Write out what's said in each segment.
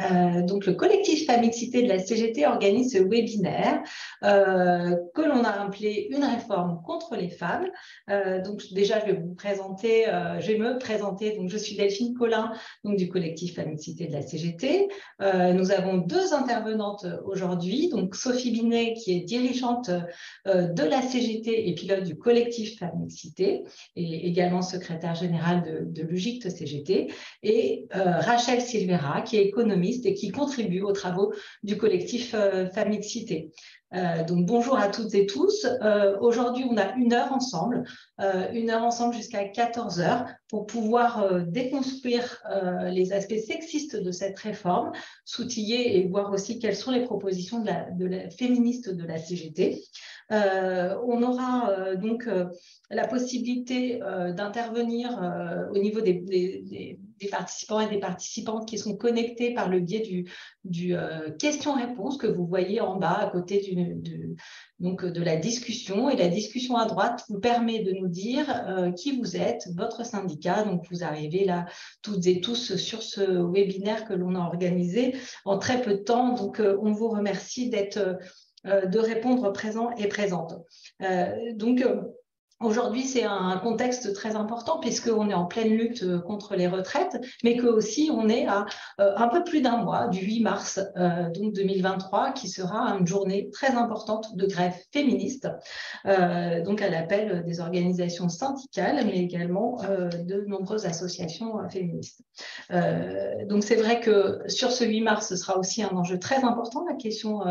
Euh, donc, le collectif Famixité de la CGT organise ce webinaire euh, que l'on a appelé Une réforme contre les femmes. Euh, donc, déjà, je vais vous présenter, je vais me présenter. Donc, je suis Delphine Collin, donc, du collectif Famixité de la CGT. nous avons deux intervenantes aujourd'hui. Donc, Sophie Binet, qui est dirigeante de la CGT et pilote du collectif Famixité, et également secrétaire générale de, de l'UGICT CGT, et Rachel Silvera, qui est économiste et qui contribuent aux travaux du collectif euh, Famixité. Euh, donc bonjour à toutes et tous. Euh, aujourd'hui, on a une heure ensemble, une heure ensemble jusqu'à 14 heures pour pouvoir déconstruire les aspects sexistes de cette réforme, s'outiller et voir aussi quelles sont les propositions de la, de la féministe de la CGT. on aura donc la possibilité d'intervenir au niveau des participants et des participantes qui sont connectés par le biais du, euh, question-réponse que vous voyez en bas à côté donc de la discussion. Et la discussion à droite vous permet de nous dire euh, qui vous êtes, votre syndicat. Donc vous arrivez là toutes et tous sur ce webinaire que l'on a organisé en très peu de temps. Donc euh, on vous remercie d'être de répondre présent et présente. donc Aujourd'hui, c'est un contexte très important puisqu'on est en pleine lutte euh, contre les retraites, mais que aussi on est à euh, un peu plus d'un mois du 8 mars euh, donc 2023, qui sera une journée très importante de grève féministe, donc à l'appel des organisations syndicales, mais également de nombreuses associations féministes. donc c'est vrai que sur ce 8 mars, ce sera aussi un enjeu très important, la question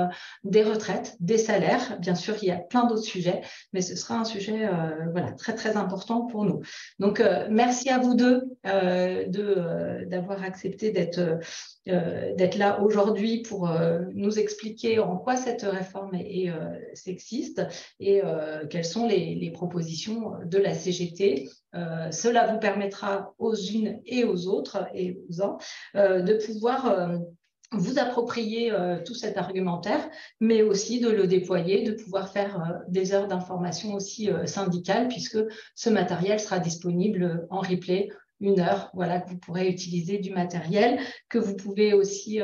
des retraites, des salaires. Bien sûr, il y a plein d'autres sujets, mais ce sera un sujet voilà, très, très important pour nous. Donc, euh, merci à vous deux euh, d'avoir accepté d'être d'être là aujourd'hui pour nous expliquer en quoi cette réforme est, sexiste et quelles sont les, les, propositions de la CGT. cela vous permettra aux unes et aux autres et aux uns de pouvoir vous approprier euh, tout cet argumentaire, mais aussi de le déployer, de pouvoir faire euh, des heures d'information aussi euh, syndicales, puisque ce matériel sera disponible en replay une heure, voilà, que vous pourrez utiliser du matériel que vous pouvez aussi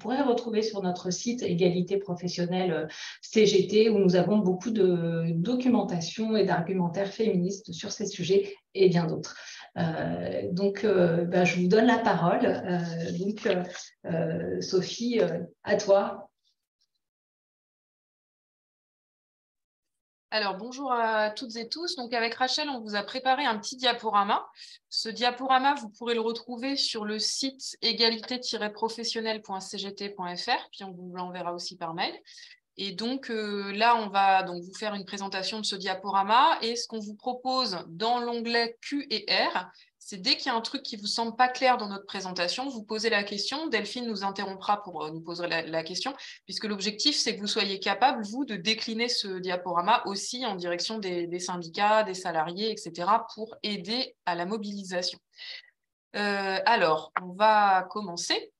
pourrez retrouver sur notre site Égalité professionnelle CGT, où nous avons beaucoup de documentation et d'argumentaires féministes sur ces sujets et bien d'autres. Euh, donc, euh, ben, je vous donne la parole. Euh, donc, Sophie, à toi. Alors, bonjour à toutes et tous. Donc, avec Rachel, on vous a préparé un petit diaporama. Ce diaporama, vous pourrez le retrouver sur le site égalité-professionnel.cgt.fr, puis on vous l'enverra aussi par mail. Et donc euh, là, on va donc vous faire une présentation de ce diaporama. Et ce qu'on vous propose dans l'onglet Q et R, c'est dès qu'il y a un truc qui vous semble pas clair dans notre présentation, vous posez la question. Delphine nous interrompra pour euh, nous poser la, question, puisque l'objectif, c'est que vous soyez capable, vous, de décliner ce diaporama aussi en direction des, syndicats, des salariés, etc., pour aider à la mobilisation. Euh, alors, on va commencer.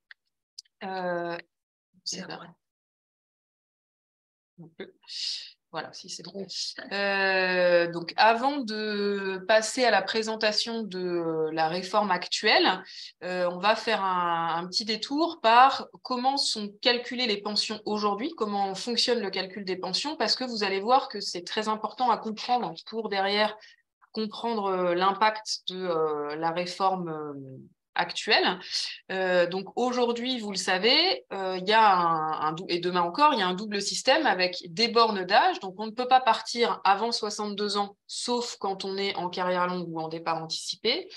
Voilà, si c'est bon. Euh, donc, avant de passer à la présentation de la réforme actuelle, euh, on va faire un, petit détour par comment sont calculées les pensions aujourd'hui, comment fonctionne le calcul des pensions, parce que vous allez voir que c'est très important à comprendre pour derrière comprendre euh, l'impact de la réforme actuelle. Euh, donc aujourd'hui, vous le savez, euh, et demain encore, il y a un double système avec des bornes d'âge. Donc on ne peut pas partir avant 62 ans, sauf quand on est en carrière longue ou en départ anticipé.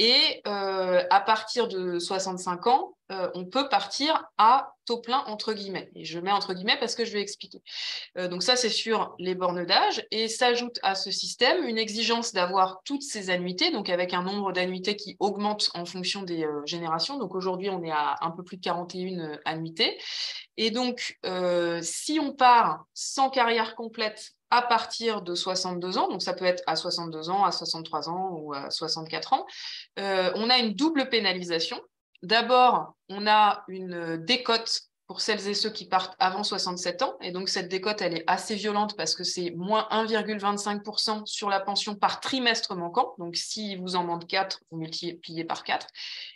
Et euh, à partir de 65 ans, euh, on peut partir à taux plein entre guillemets. Et je mets entre guillemets parce que je vais expliquer. Euh, donc ça, c'est sur les bornes d'âge. Et s'ajoute à ce système une exigence d'avoir toutes ces annuités, donc avec un nombre d'annuités qui augmente en fonction des générations. Donc aujourd'hui, on est à un peu plus de 41 annuités. Et donc, si on part sans carrière complète à partir de 62 ans, donc ça peut être à 62 ans, à 63 ans ou à 64 ans, euh, on a une double pénalisation. D'abord, on a une décote pour celles et ceux qui partent avant 67 ans. Et donc, cette décote, elle est assez violente parce que c'est moins 1,25% sur la pension par trimestre manquant. Donc, si vous en manque 4, vous multipliez par 4.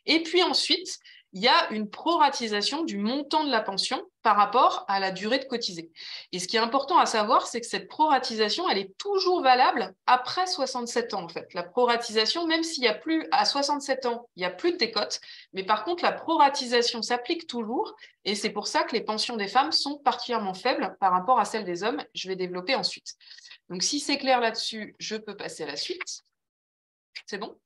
Et puis ensuite, il y a une proratisation du montant de la pension par rapport à la durée de cotisée. Et ce qui est important à savoir, c'est que cette proratisation, elle est toujours valable après 67 ans, en fait. La proratisation, même s'il y a plus, à 67 ans, il n'y a plus de décote, mais par contre, la proratisation s'applique toujours, et c'est pour ça que les pensions des femmes sont particulièrement faibles par rapport à celles des hommes. Je vais développer ensuite. Donc, si c'est clair là-dessus, je peux passer à la suite. C'est bon?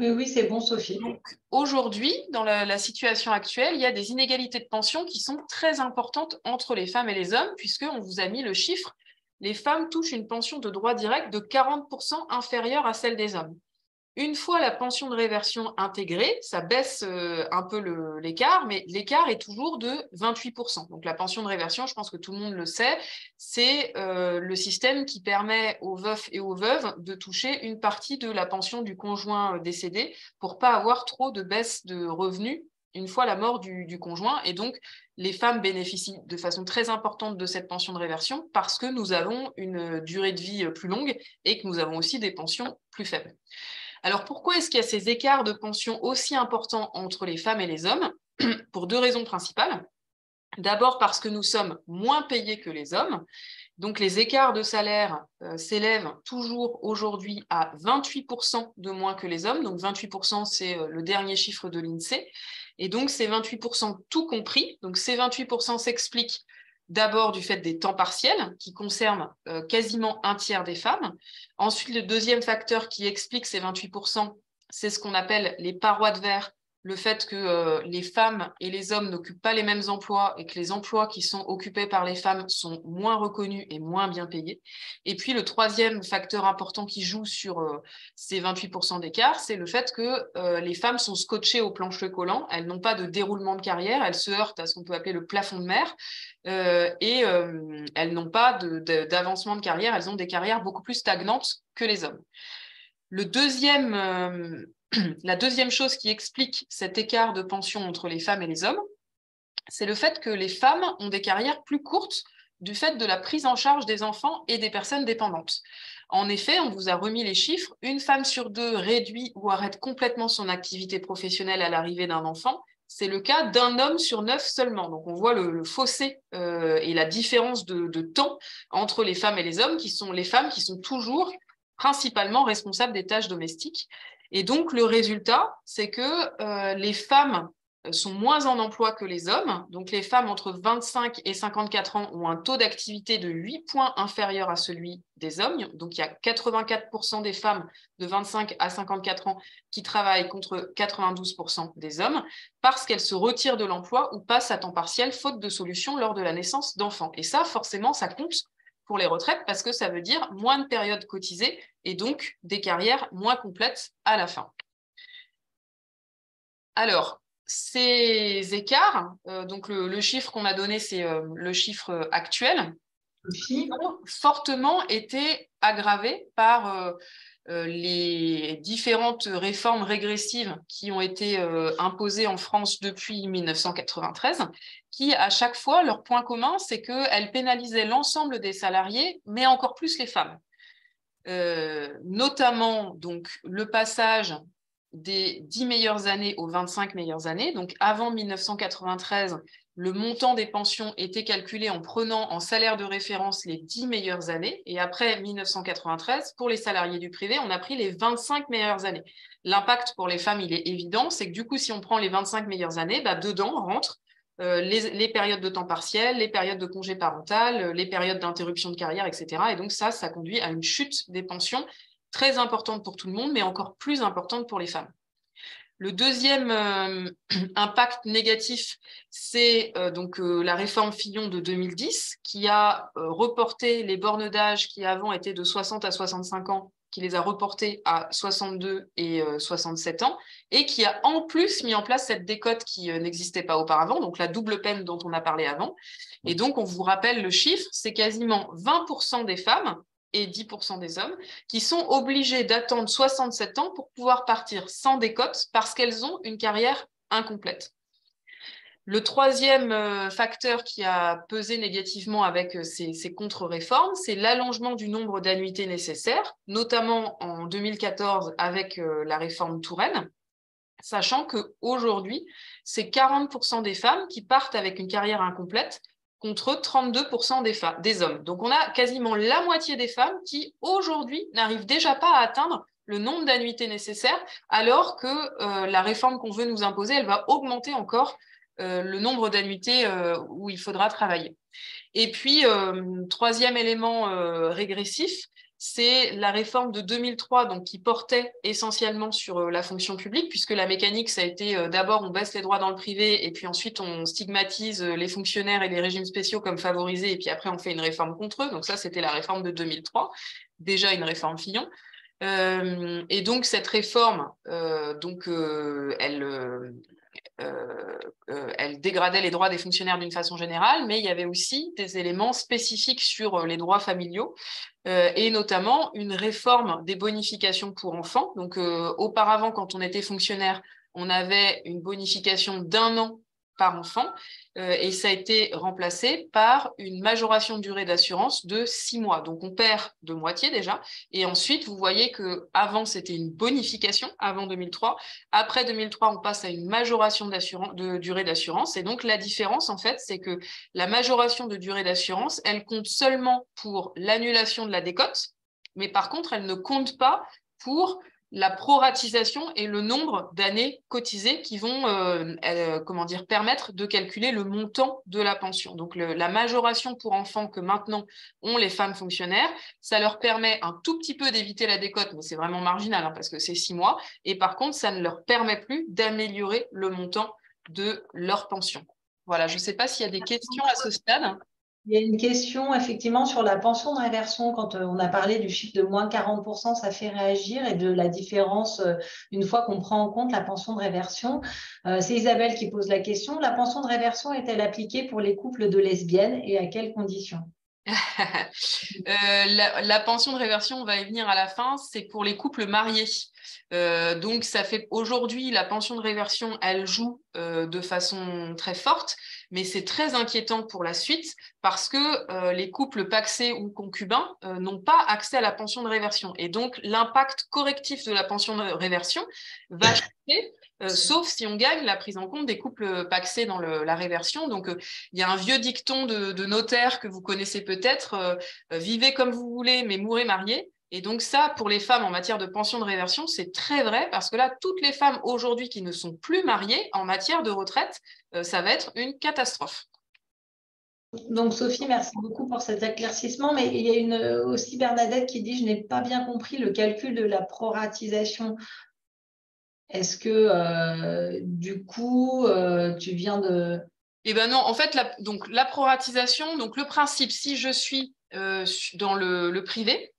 Oui, oui, c'est bon, Sophie. aujourd'hui, dans la, situation actuelle, il y a des inégalités de pension qui sont très importantes entre les femmes et les hommes, puisqu'on vous a mis le chiffre, les femmes touchent une pension de droit direct de 40% inférieure à celle des hommes. Une fois la pension de réversion intégrée, ça baisse euh, un peu l'écart, mais l'écart est toujours de 28%. Donc la pension de réversion, je pense que tout le monde le sait, c'est euh, le système qui permet aux veufs et aux veuves de toucher une partie de la pension du conjoint euh, décédé pour pas avoir trop de baisse de revenus une fois la mort du, conjoint. Et donc, les femmes bénéficient de façon très importante de cette pension de réversion parce que nous avons une durée de vie plus longue et que nous avons aussi des pensions plus faibles. Alors pourquoi est-ce qu'il y a ces écarts de pension aussi importants entre les femmes et les hommes Pour deux raisons principales. D'abord parce que nous sommes moins payés que les hommes. Donc les écarts de salaire euh, s'élèvent toujours aujourd'hui à 28% de moins que les hommes. Donc 28%, c'est euh, le dernier chiffre de l'INSEE. Et donc ces 28% tout compris. Donc ces 28% s'expliquent D'abord du fait des temps partiels, qui concernent euh, quasiment un tiers des femmes. Ensuite, le deuxième facteur qui explique ces 28%, c'est ce qu'on appelle les parois de verre, le fait que euh, les femmes et les hommes n'occupent pas les mêmes emplois et que les emplois qui sont occupés par les femmes sont moins reconnus et moins bien payés. Et puis le troisième facteur important qui joue sur euh, ces 28% d'écart, c'est le fait que euh, les femmes sont scotchées au plancher collant, elles n'ont pas de déroulement de carrière, elles se heurtent à ce qu'on peut appeler le plafond de mer et elles n'ont pas d'avancement de, de carrière, elles ont des carrières beaucoup plus stagnantes que les hommes. Le deuxième la deuxième chose qui explique cet écart de pension entre les femmes et les hommes, c'est le fait que les femmes ont des carrières plus courtes du fait de la prise en charge des enfants et des personnes dépendantes. En effet, on vous a remis les chiffres, une femme sur deux réduit ou arrête complètement son activité professionnelle à l'arrivée d'un enfant. C'est le cas d'un homme sur neuf seulement. Donc on voit le, fossé euh, et la différence de, de, temps entre les femmes et les hommes, qui sont les femmes qui sont toujours principalement responsables des tâches domestiques. Et donc, le résultat, c'est que euh, les femmes sont moins en emploi que les hommes. Donc, les femmes entre 25 et 54 ans ont un taux d'activité de 8 points inférieur à celui des hommes. Donc, il y a 84% des femmes de 25 à 54 ans qui travaillent contre 92% des hommes parce qu'elles se retirent de l'emploi ou passent à temps partiel faute de solution lors de la naissance d'enfants. Et ça, forcément, ça compte pour les retraites parce que ça veut dire moins de périodes cotisées et donc des carrières moins complètes à la fin. Alors, ces écarts, euh, donc le, chiffre qu'on a donné, c'est euh, le chiffre actuel, ont fortement été aggravés par euh, les différentes réformes régressives qui ont été euh, imposées en France depuis 1993, qui à chaque fois, leur point commun, c'est qu'elles pénalisaient l'ensemble des salariés, mais encore plus les femmes. Euh, notamment donc le passage des 10 meilleures années aux 25 meilleures années. Donc avant 1993, le montant des pensions était calculé en prenant en salaire de référence les 10 meilleures années. Et après 1993, pour les salariés du privé, on a pris les 25 meilleures années. L'impact pour les femmes, il est évident, c'est que du coup, si on prend les 25 meilleures années, bah, dedans rentrent euh, les, périodes de temps partiel, les périodes de congé parental, les périodes d'interruption de carrière, etc. Et donc ça, ça conduit à une chute des pensions très importante pour tout le monde, mais encore plus importante pour les femmes. Le deuxième euh, impact négatif, c'est euh, donc euh, la réforme Fillon de 2010 qui a reporté les bornes d'âge qui avant étaient de 60 à 65 ans, qui les a reportées à 62 et 67 ans, et qui a en plus mis en place cette décote qui n'existait pas auparavant, donc la double peine dont on a parlé avant. Et donc, on vous rappelle le chiffre, c'est quasiment 20% des femmes et 10% des hommes qui sont obligés d'attendre 67 ans pour pouvoir partir sans décote parce qu'elles ont une carrière incomplète. Le troisième euh, facteur qui a pesé négativement avec euh, ces, contre-réformes, c'est l'allongement du nombre d'annuités nécessaires, notamment en 2014 avec euh, la réforme Touraine, sachant qu'aujourd'hui, c'est 40% des femmes qui partent avec une carrière incomplète contre 32% des, des hommes. Donc on a quasiment la moitié des femmes qui aujourd'hui n'arrivent déjà pas à atteindre le nombre d'annuités nécessaires, alors que la réforme qu'on veut nous imposer, elle va augmenter encore euh, le nombre d'annuités euh, où il faudra travailler. Et puis, euh, troisième élément régressif, c'est la réforme de 2003 donc, qui portait essentiellement sur la fonction publique, puisque la mécanique, ça a été d'abord on baisse les droits dans le privé, et puis ensuite on stigmatise les fonctionnaires et les régimes spéciaux comme favorisés, et puis après on fait une réforme contre eux. Donc ça, c'était la réforme de 2003, déjà une réforme Fillon. et donc cette réforme, donc, elle, euh, euh, elle dégradait les droits des fonctionnaires d'une façon générale, mais il y avait aussi des éléments spécifiques sur euh, les droits familiaux et notamment une réforme des bonifications pour enfants. Donc, auparavant, quand on était fonctionnaire, on avait une bonification d'un an par enfant euh, et ça a été remplacé par une majoration de durée d'assurance de six mois. Donc on perd de moitié déjà. Et ensuite, vous voyez que avant c'était une bonification avant 2003. Après 2003, on passe à une majoration de durée d'assurance. Et donc la différence en fait, c'est que la majoration de durée d'assurance, elle compte seulement pour l'annulation de la décote, mais par contre, elle ne compte pas pour la proratisation et le nombre d'années cotisées qui vont euh, euh, comment dire, permettre de calculer le montant de la pension. Donc la majoration pour enfants que maintenant ont les femmes fonctionnaires, ça leur permet un tout petit peu d'éviter la décote, mais c'est vraiment marginal hein, parce que c'est six mois. Et par contre, ça ne leur permet plus d'améliorer le montant de leur pension. Voilà, je ne sais pas s'il y a des questions à ce stade. Il y a une question effectivement sur la pension de réversion. Quand euh, on a parlé du chiffre de moins 40%, ça fait réagir et de la différence euh, une fois qu'on prend en compte la pension de réversion. Euh, c'est Isabelle qui pose la question. La pension de réversion est-elle appliquée pour les couples de lesbiennes et à quelles conditions? la, pension de réversion, on va y venir à la fin, c'est pour les couples mariés. donc, ça fait aujourd'hui, la pension de réversion, elle joue de façon très forte mais c'est très inquiétant pour la suite parce que euh, les couples paxés ou concubins euh, n'ont pas accès à la pension de réversion. Et donc, l'impact correctif de la pension de réversion va changer, euh, sauf si on gagne la prise en compte des couples paxés dans la réversion. Donc, il y a un vieux dicton de, notaire que vous connaissez peut-être, vivez comme vous voulez, mais mourrez mariés. Et donc ça, pour les femmes en matière de pension de réversion, c'est très vrai parce que là, toutes les femmes aujourd'hui qui ne sont plus mariées en matière de retraite, euh, ça va être une catastrophe. Donc Sophie, merci beaucoup pour cet éclaircissement. Mais il y a une, aussi Bernadette qui dit, je n'ai pas bien compris le calcul de la proratisation. Est-ce que euh, du coup, euh, tu viens de... Eh bien non, en fait, la, donc, la proratisation, donc le principe, si je suis dans le privé,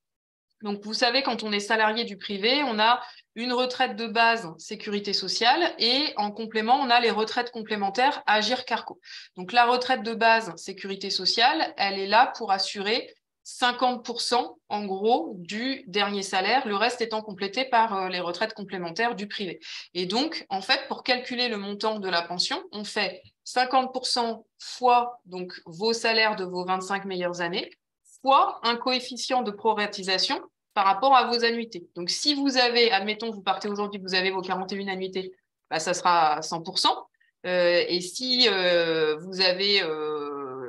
donc, vous savez, quand on est salarié du privé, on a une retraite de base sécurité sociale et en complément, on a les retraites complémentaires Agir Carco. Donc, la retraite de base sécurité sociale, elle est là pour assurer 50% en gros du dernier salaire, le reste étant complété par euh, les retraites complémentaires du privé. Et donc, en fait, pour calculer le montant de la pension, on fait 50% fois donc vos salaires de vos 25 meilleures années fois un coefficient de proratisation par rapport à vos annuités. Donc, si vous avez, admettons, vous partez aujourd'hui, vous avez vos 41 annuités, bah, ça sera 100%. Euh, et si euh, vous avez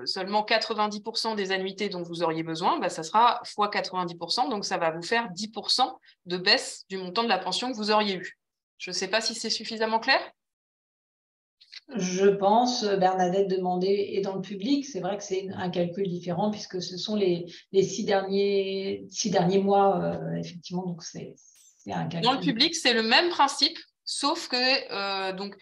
seulement 90% des annuités dont vous auriez besoin, bah, ça sera fois 90%. Donc, ça va vous faire 10% de baisse du montant de la pension que vous auriez eu. Je ne sais pas si c'est suffisamment clair. Je pense, Bernadette demandait, et dans le public, c'est vrai que c'est un calcul différent puisque ce sont les, six, derniers, six derniers mois, euh, effectivement, donc c'est un calcul. Dans le public, c'est le même principe, sauf que euh, donc,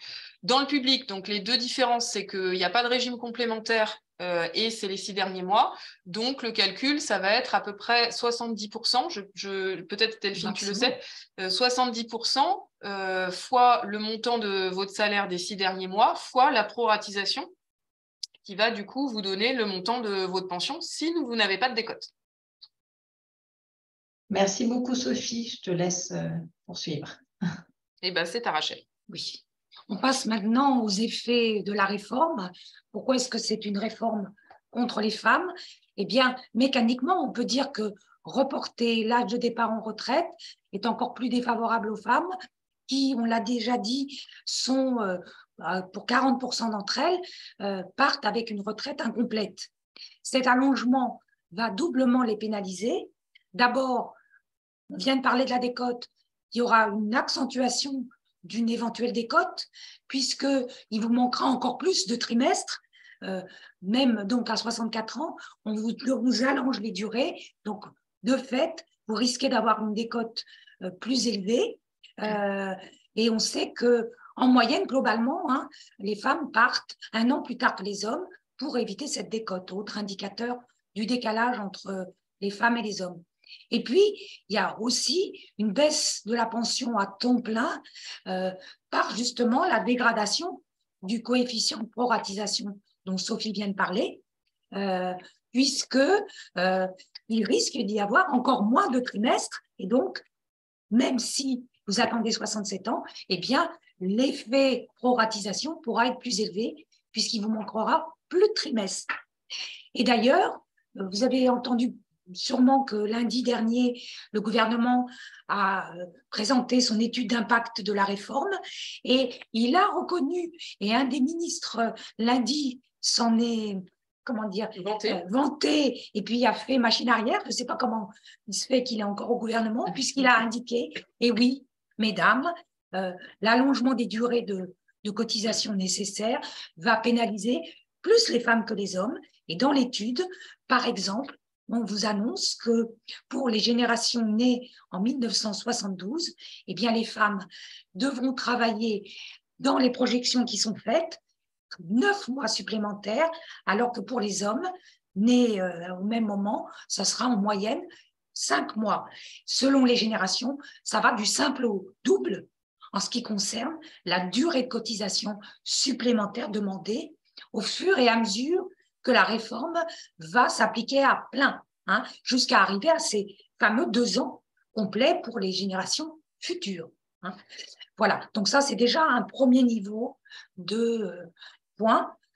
dans le public, donc les deux différences, c'est qu'il n'y a pas de régime complémentaire euh, et c'est les six derniers mois. Donc, le calcul, ça va être à peu près 70%, je, peut-être Delphine, tu le sais, 70% euh, fois le montant de votre salaire des six derniers mois, fois la proratisation, qui va du coup vous donner le montant de votre pension si vous n'avez pas de décote. Merci beaucoup, Sophie. Je te laisse euh, poursuivre. Eh bien, c'est à Rachel. Oui. On passe maintenant aux effets de la réforme. Pourquoi est-ce que c'est une réforme contre les femmes? Eh bien, mécaniquement, on peut dire que reporter l'âge de départ en retraite est encore plus défavorable aux femmes qui, on l'a déjà dit, sont, euh, euh, pour 40% d'entre elles, euh, partent avec une retraite incomplète. Cet allongement va doublement les pénaliser. D'abord, on vient de parler de la décote, il y aura une accentuation d'une éventuelle décote, puisqu'il vous manquera encore plus de trimestres. même donc à 64 ans, on vous, vous allonge les durées. Donc, de fait, vous risquez d'avoir une décote euh, plus élevée. Euh, et on sait que en moyenne, globalement, hein, les femmes partent un an plus tard que les hommes pour éviter cette décote, autre indicateur du décalage entre les femmes et les hommes. Et puis, il y a aussi une baisse de la pension à temps plein euh, par justement la dégradation du coefficient de proratisation dont Sophie vient de parler, puisque il risque d'y avoir encore moins de trimestres. Et donc, même si vous attendez 67 ans, eh bien, l'effet proratisation pourra être plus élevé puisqu'il vous manquera plus de trimestres. Et d'ailleurs, vous avez entendu sûrement que lundi dernier, le gouvernement a présenté son étude d'impact de la réforme et il a reconnu, et un des ministres lundi s'en est comment dire, vanté. Euh, et puis a fait machine arrière. Je ne sais pas comment il se fait qu'il est encore au gouvernement, puisqu'il a indiqué, et oui, mesdames, euh, l'allongement des durées de, de cotisation nécessaires va pénaliser plus les femmes que les hommes. Et dans l'étude, par exemple, on vous annonce que pour les générations nées en 1972, eh bien, les femmes devront travailler dans les projections qui sont faites neuf mois supplémentaires, alors que pour les hommes nés euh, au même moment, ça sera en moyenne cinq mois. Selon les générations, ça va du simple au double en ce qui concerne la durée de cotisation supplémentaire demandée au fur et à mesure que la réforme va s'appliquer à plein, hein, jusqu'à arriver à ces fameux deux ans complets pour les générations futures. Hein. Voilà, donc ça c'est déjà un premier niveau de, euh,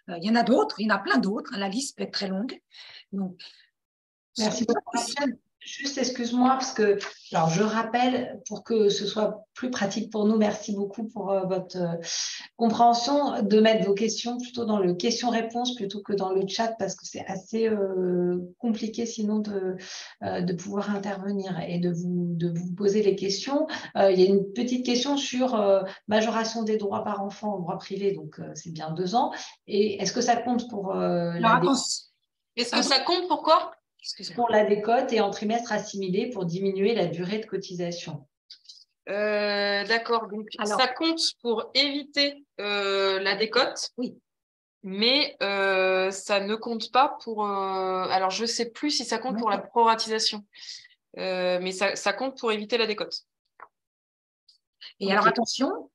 euh, il y en a d'autres, il y en a plein d'autres. La liste peut être très longue. Donc, Merci beaucoup. Juste, excuse-moi, parce que alors, je rappelle, pour que ce soit plus pratique pour nous, merci beaucoup pour euh, votre euh, compréhension, de mettre vos questions plutôt dans le question-réponse plutôt que dans le chat, parce que c'est assez euh, compliqué sinon de, de pouvoir intervenir et de vous, de vous poser les questions. il y a une petite question sur majoration des droits par enfant en droit privé, donc c'est bien deux ans. Et est-ce que ça compte pour la Est-ce que ça compte pour quoi? Pour la décote et en trimestre assimilé pour diminuer la durée de cotisation. Euh, d'accord, donc ça compte pour éviter euh, la décote. Oui. Mais euh, ça ne compte pas pour. alors, je ne sais plus si ça compte pour la proratisation, mais ça, compte pour éviter la décote. Et alors, attention,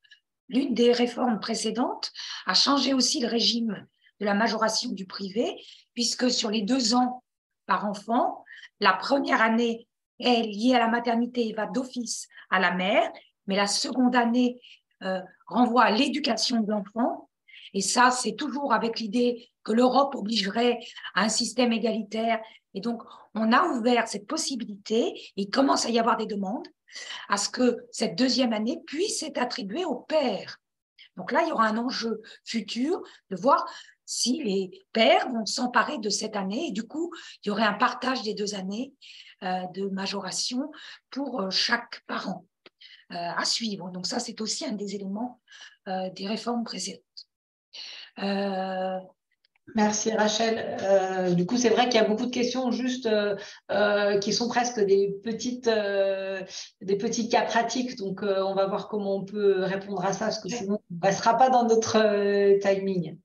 l'une des réformes précédentes a changé aussi le régime de la majoration du privé, puisque sur les deux ans par enfant. La première année est liée à la maternité et va d'office à la mère, mais la seconde année euh, renvoie à l'éducation de l'enfant. Et ça, c'est toujours avec l'idée que l'Europe obligerait à un système égalitaire. Et donc, on a ouvert cette possibilité, il commence à y avoir des demandes, à ce que cette deuxième année puisse être attribuée au père. Donc là, il y aura un enjeu futur de voir si les pères vont s'emparer de cette année. Et du coup, il y aurait un partage des deux années euh, de majoration pour euh, chaque parent euh, à suivre. Donc ça, c'est aussi un des éléments des réformes précédentes. Merci Rachel. du coup, c'est vrai qu'il y a beaucoup de questions juste qui sont presque des petites, des petits cas pratiques. Donc, on va voir comment on peut répondre à ça, parce que sinon, on ne passera pas dans notre timing.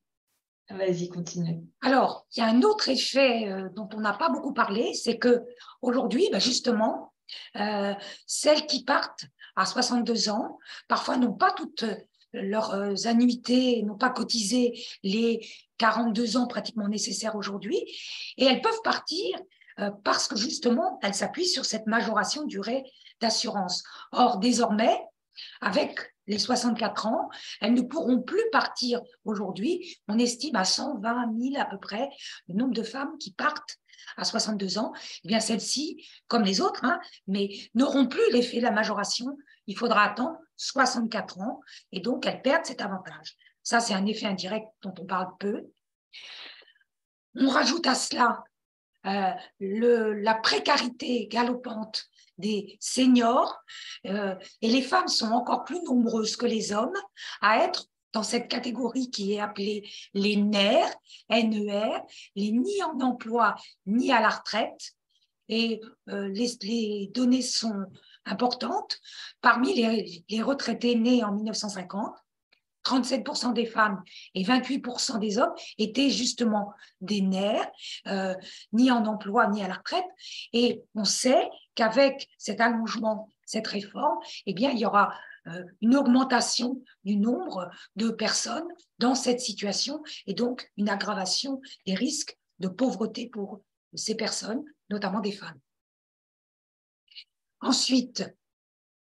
Vas-y, continue. Alors, il y a un autre effet euh, dont on n'a pas beaucoup parlé, c'est que aujourd'hui, bah, justement, euh, celles qui partent à 62 ans, parfois n'ont pas toutes leurs euh, annuités, n'ont pas cotisé les 42 ans pratiquement nécessaires aujourd'hui, et elles peuvent partir parce que justement, elles s'appuient sur cette majoration durée d'assurance. Or, désormais, avec les 64 ans, elles ne pourront plus partir aujourd'hui. On estime à 120 000 à peu près le nombre de femmes qui partent à 62 ans. Eh bien, celles-ci, comme les autres, hein, mais n'auront plus l'effet de la majoration. Il faudra attendre 64 ans et donc elles perdent cet avantage. Ça, c'est un effet indirect dont on parle peu. On rajoute à cela euh, la précarité galopante des seniors euh, et les femmes sont encore plus nombreuses que les hommes à être dans cette catégorie qui est appelée les NER, NER, les ni en emploi ni à la retraite. Et euh, les, données sont importantes. Parmi les, les retraités nés en 1950, 37% des femmes et 28% des hommes étaient justement des nerfs, euh, ni en emploi ni à la retraite. Et on sait qu'avec cet allongement, cette réforme, eh bien, il y aura euh, une augmentation du nombre de personnes dans cette situation et donc une aggravation des risques de pauvreté pour ces personnes, notamment des femmes. Ensuite,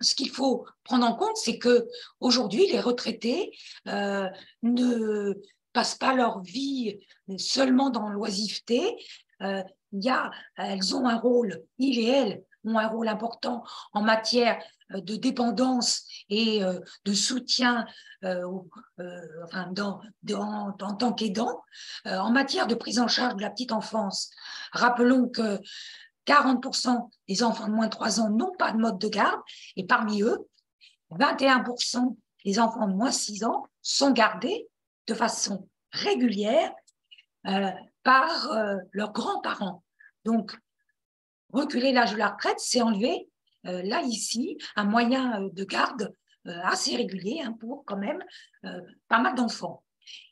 ce qu'il faut prendre en compte, c'est que aujourd'hui, les retraités euh, ne passent pas leur vie seulement dans l'oisiveté. Euh, y a, elles ont un rôle, il et elles ont un rôle important en matière de dépendance et euh, de soutien enfin, en tant qu'aidant. en matière de prise en charge de la petite enfance, rappelons que 40% des enfants de moins de 3 ans n'ont pas de mode de garde, et parmi eux, 21% des enfants de moins de 6 ans sont gardés de façon régulière euh, par euh, leurs grands-parents. Donc, reculer l'âge de la retraite, c'est enlever, euh, là, ici, un moyen de garde assez régulier hein, pour quand même pas mal d'enfants.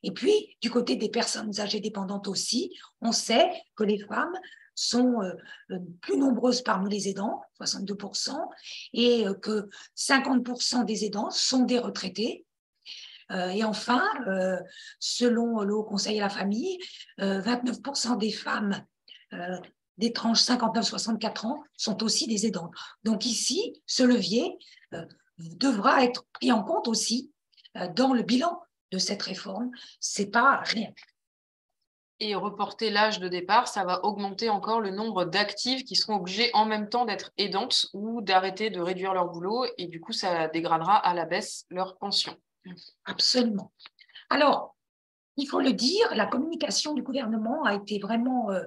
Et puis, du côté des personnes âgées dépendantes aussi, on sait que les femmes sont euh, euh, plus nombreuses parmi les aidants, 62%, et euh, que 50% des aidants sont des retraités. Et enfin, selon le Haut Conseil à la famille, 29% des femmes des tranches 59-64 ans sont aussi des aidants. Donc ici, ce levier devra être pris en compte aussi dans le bilan de cette réforme. C'est pas rien et reporter l'âge de départ, ça va augmenter encore le nombre d'actives qui seront obligées en même temps d'être aidantes ou d'arrêter de réduire leur boulot et du coup, ça dégradera à la baisse leur pension. Absolument. Alors, il faut le dire, la communication du gouvernement a été vraiment euh,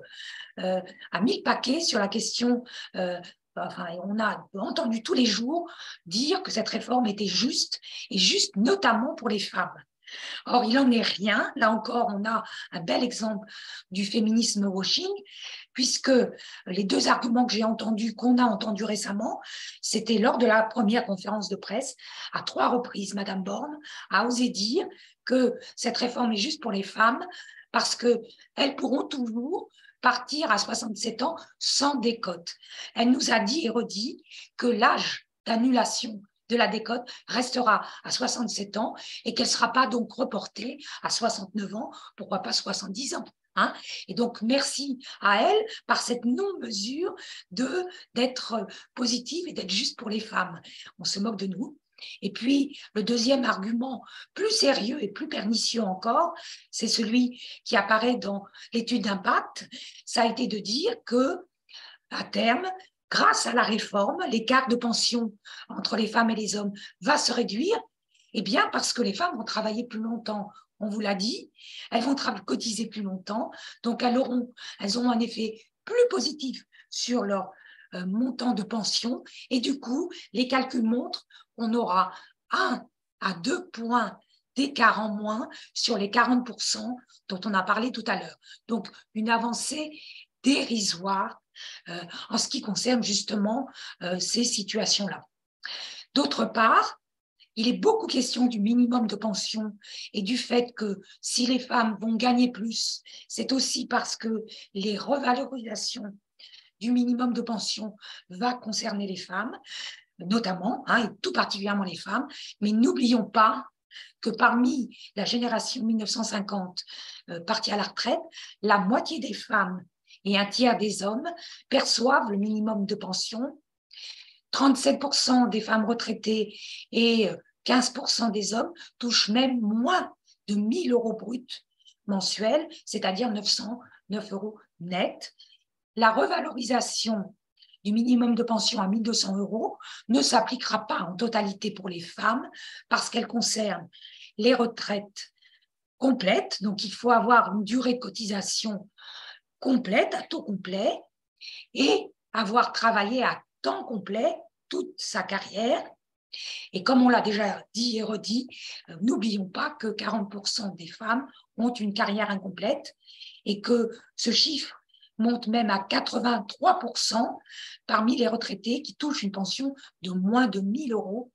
euh, à mille paquets sur la question. Euh, enfin, on a entendu tous les jours dire que cette réforme était juste et juste notamment pour les femmes. Or, il n'en est rien. Là encore, on a un bel exemple du féminisme washing, puisque les deux arguments que j'ai entendus, qu'on a entendus récemment, c'était lors de la première conférence de presse. À trois reprises, Madame Borne a osé dire que cette réforme est juste pour les femmes parce qu'elles pourront toujours partir à 67 ans sans décote. Elle nous a dit et redit que l'âge d'annulation de la décote restera à 67 ans et qu'elle ne sera pas donc reportée à 69 ans, pourquoi pas 70 ans. Hein et donc, merci à elle par cette non-mesure de d'être positive et d'être juste pour les femmes. On se moque de nous. Et puis, le deuxième argument, plus sérieux et plus pernicieux encore, c'est celui qui apparaît dans l'étude d'impact. Ça a été de dire que, à terme, grâce à la réforme, l'écart de pension entre les femmes et les hommes va se réduire Eh bien, parce que les femmes vont travailler plus longtemps. On vous l'a dit, elles vont cotiser plus longtemps, donc elles auront, elles un effet plus positif sur leur euh, montant de pension. Et du coup, les calculs montrent qu'on aura un à deux points d'écart en moins sur les 40% dont on a parlé tout à l'heure. Donc, une avancée dérisoire euh, en ce qui concerne justement euh, ces situations-là. D'autre part, il est beaucoup question du minimum de pension et du fait que si les femmes vont gagner plus, c'est aussi parce que les revalorisations du minimum de pension va concerner les femmes, notamment, hein, et tout particulièrement les femmes. Mais n'oublions pas que parmi la génération 1950 euh, partie à la retraite, la moitié des femmes et un tiers des hommes perçoivent le minimum de pension. 37% des femmes retraitées et 15% des hommes touchent même moins de 1000 euros bruts mensuels, c'est-à-dire 909 euros net. La revalorisation du minimum de pension à 1200 euros ne s'appliquera pas en totalité pour les femmes parce qu'elle concerne les retraites complètes. Donc, il faut avoir une durée de cotisation complète, à taux complet, et avoir travaillé à temps complet toute sa carrière. Et comme on l'a déjà dit et redit, euh, n'oublions pas que 40% des femmes ont une carrière incomplète et que ce chiffre monte même à 83% parmi les retraités qui touchent une pension de moins de 1000 euros.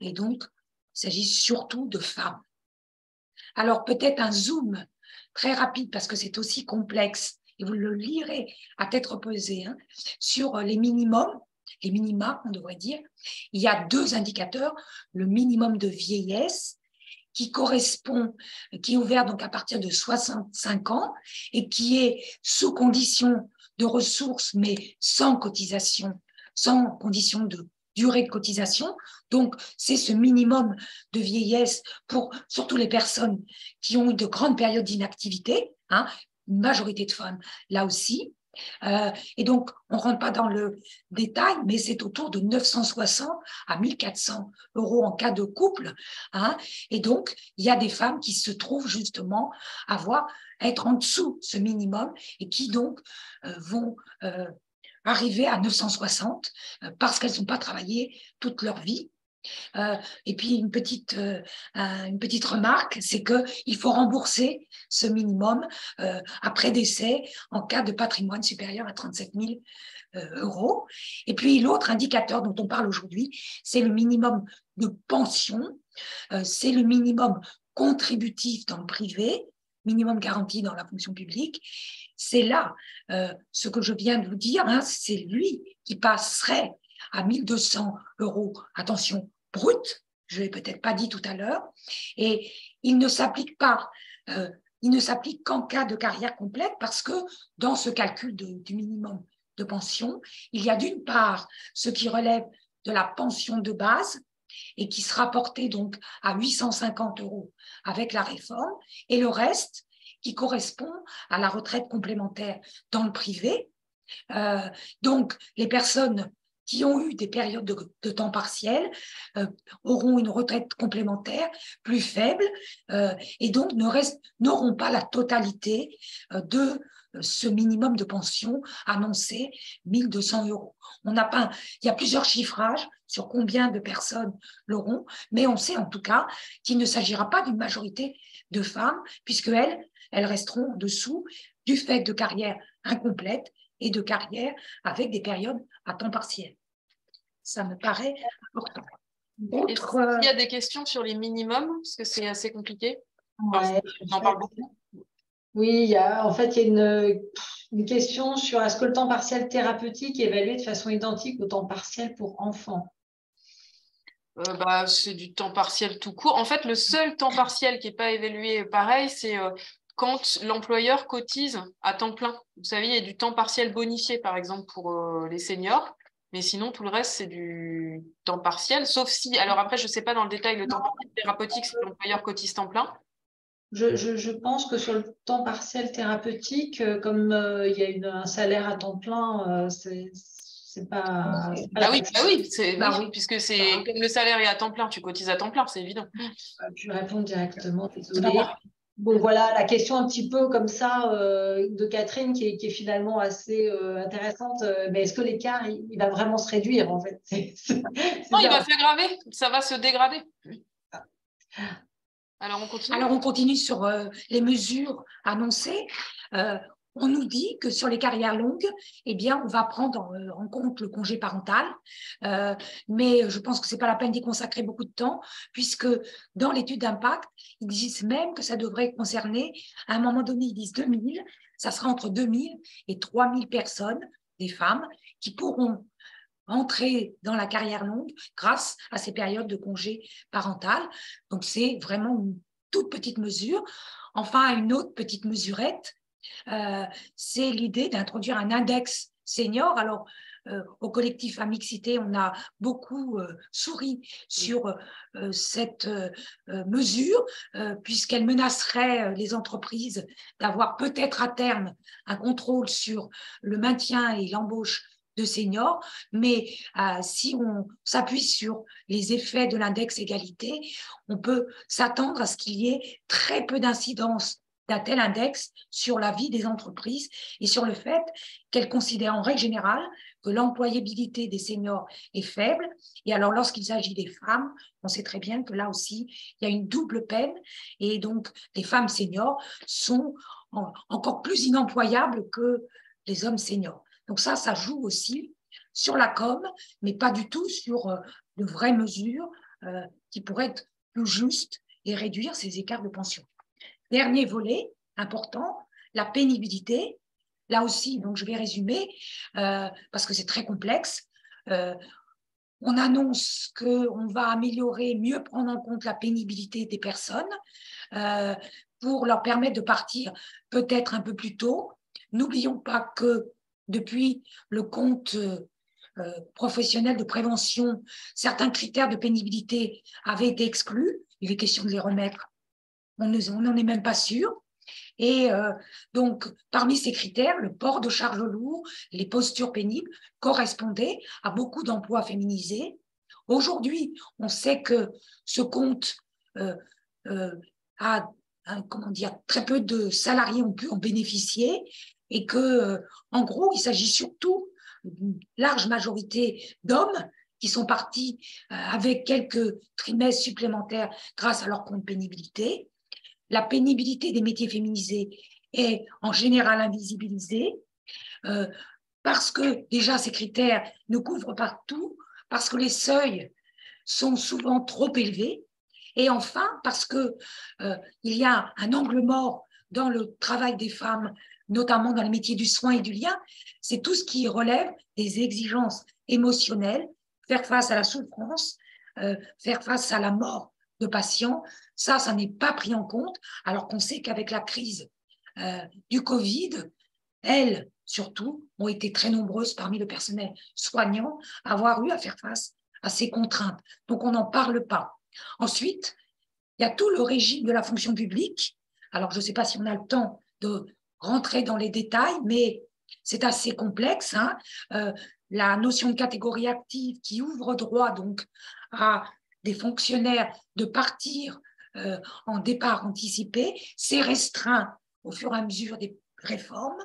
Et donc, il s'agit surtout de femmes. Alors peut-être un zoom très rapide parce que c'est aussi complexe et vous le lirez à tête reposée hein, sur les minimums, les minima, on devrait dire. Il y a deux indicateurs le minimum de vieillesse qui correspond, qui est ouvert donc à partir de 65 ans et qui est sous condition de ressources, mais sans cotisation, sans condition de durée de cotisation. Donc, c'est ce minimum de vieillesse pour surtout les personnes qui ont eu de grandes périodes d'inactivité, hein, une majorité de femmes là aussi. Euh, et donc, on ne rentre pas dans le détail, mais c'est autour de 960 à 1400 euros en cas de couple. Hein. Et donc, il y a des femmes qui se trouvent justement avoir, être en dessous ce minimum et qui donc euh, vont euh, arriver à 960 parce qu'elles n'ont pas travaillé toute leur vie. Euh, et puis une petite, euh, une petite remarque, c'est qu'il faut rembourser ce minimum euh, après décès en cas de patrimoine supérieur à 37 000 euros. Et puis l'autre indicateur dont on parle aujourd'hui, c'est le minimum de pension, c'est le minimum contributif dans le privé, minimum garanti dans la fonction publique. C'est là ce que je viens de vous dire, hein, c'est lui qui passerait à 1200 euros, attention, brut, je ne l'ai peut-être pas dit tout à l'heure, et il ne s'applique pas, euh, il ne s'applique qu'en cas de carrière complète parce que dans ce calcul du minimum de pension, il y a d'une part ce qui relève de la pension de base et qui sera porté donc à 850 euros avec la réforme, et le reste qui correspond à la retraite complémentaire dans le privé. Euh, donc, les personnes qui ont eu des périodes de, temps partiel euh, auront une retraite complémentaire plus faible euh, et donc n'auront pas la totalité euh, de ce minimum de pension annoncé 1200 euros. On pas, il y a plusieurs chiffrages sur combien de personnes l'auront, mais on sait en tout cas qu'il ne s'agira pas d'une majorité de femmes, puisque elles, elles resteront en dessous du fait de carrières incomplètes et de carrières avec des périodes à temps partiel. Ça me paraît important. Il y a des questions sur les minimums Parce que c'est assez compliqué. on en parle beaucoup. Oui, il y a, en fait, il y a une, question sur est-ce que le temps partiel thérapeutique est évalué de façon identique au temps partiel pour enfants? Euh, bah, c'est du temps partiel tout court. En fait, le seul temps partiel qui n'est pas évalué pareil, c'est euh, quand l'employeur cotise à temps plein. Vous savez, il y a du temps partiel bonifié, par exemple, pour euh, les seniors. Mais sinon, tout le reste, c'est du temps partiel. Sauf si, alors après, je ne sais pas dans le détail, le temps partiel thérapeutique, c'est l'employeur cotise temps plein. Je, je, pense que sur le temps partiel thérapeutique, euh, comme euh, il y a un salaire à temps plein, euh, c'est pas. ah oui, bah oui, bah oui, puisque c'est comme le salaire est à temps plein, tu cotises à temps plein, c'est évident. Je réponds directement, désolée. Bon, voilà la question un petit peu comme ça euh, de Catherine qui est, finalement assez euh, intéressante. Euh, mais est-ce que l'écart, il, va vraiment se réduire en fait? Non, il va s'aggraver, ça va se dégrader. Alors on continue? Alors on continue sur les mesures annoncées on nous dit que sur les carrières longues, eh bien, on va prendre en, compte le congé parental, euh, mais je pense que ce n'est pas la peine d'y consacrer beaucoup de temps, puisque dans l'étude d'impact, ils disent même que ça devrait concerner, à un moment donné, ils disent 2000, ça sera entre 2000 et 3000 personnes, des femmes, qui pourront entrer dans la carrière longue grâce à ces périodes de congé parental. Donc, c'est vraiment une toute petite mesure. Enfin, une autre petite mesurette, euh, c'est l'idée d'introduire un index seniors. Alors, euh, au collectif Amixité, on a beaucoup euh, souri sur cette mesure, puisqu'elle menacerait les entreprises d'avoir peut-être à terme un contrôle sur le maintien et l'embauche de seniors, mais si on s'appuie sur les effets de l'index égalité, on peut s'attendre à ce qu'il y ait très peu d'incidence d'un tel index sur la vie des entreprises et sur le fait qu'elles considèrent en règle générale que l'employabilité des seniors est faible. Et alors, lorsqu'il s'agit des femmes, on sait très bien que là aussi, il y a une double peine. Et donc, les femmes seniors sont encore plus inemployables que les hommes seniors. Donc ça, ça joue aussi sur la com, mais pas du tout sur euh, de vraies mesures euh, qui pourraient être plus justes et réduire ces écarts de pension. Dernier volet important, la pénibilité. Là aussi, donc je vais résumer euh, parce que c'est très complexe. Euh, on annonce qu'on va améliorer, mieux prendre en compte la pénibilité des personnes euh, pour leur permettre de partir peut-être un peu plus tôt. N'oublions pas que depuis le compte professionnel de prévention, certains critères de pénibilité avaient été exclus. Il est question de les remettre. On n'en est même pas sûr. Et euh, donc, parmi ces critères, le port de charge lourd, les postures pénibles correspondaient à beaucoup d'emplois féminisés. Aujourd'hui, on sait que ce compte euh, euh, a comment dire, très peu de salariés ont pu en bénéficier et que, en gros, il s'agit surtout d'une large majorité d'hommes qui sont partis avec quelques trimestres supplémentaires grâce à leur compte pénibilité la pénibilité des métiers féminisés est en général invisibilisée, euh, parce que déjà ces critères ne couvrent pas tout, parce que les seuils sont souvent trop élevés, et enfin parce que euh, y a un angle mort dans le travail des femmes, notamment dans les métiers du soin et du lien, c'est tout ce qui relève des exigences émotionnelles, faire face à la souffrance, euh, faire face à la mort de patients. Ça, ça n'est pas pris en compte, alors qu'on sait qu'avec la crise euh, du Covid, elles, surtout, ont été très nombreuses parmi le personnel soignant à avoir eu à faire face à ces contraintes. Donc, on n'en parle pas. Ensuite, il y a tout le régime de la fonction publique. Alors, je ne sais pas si on a le temps de rentrer dans les détails, mais c'est assez complexe. Hein. Euh, la notion de catégorie active qui ouvre droit donc à des fonctionnaires de partir euh, en départ anticipé, c'est restreint au fur et à mesure des réformes.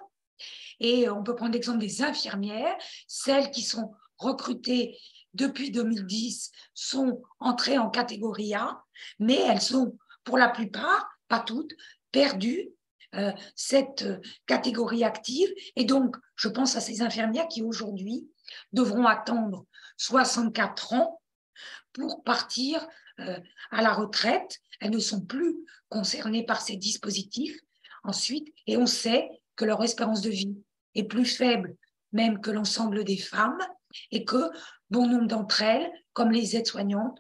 Et on peut prendre l'exemple des infirmières, celles qui sont recrutées depuis 2010 sont entrées en catégorie A, mais elles sont pour la plupart, pas toutes, perdues euh, cette catégorie active. Et donc, je pense à ces infirmières qui aujourd'hui devront attendre 64 ans pour partir euh, à la retraite. Elles ne sont plus concernées par ces dispositifs. Ensuite, et on sait que leur espérance de vie est plus faible même que l'ensemble des femmes et que bon nombre d'entre elles, comme les aides-soignantes,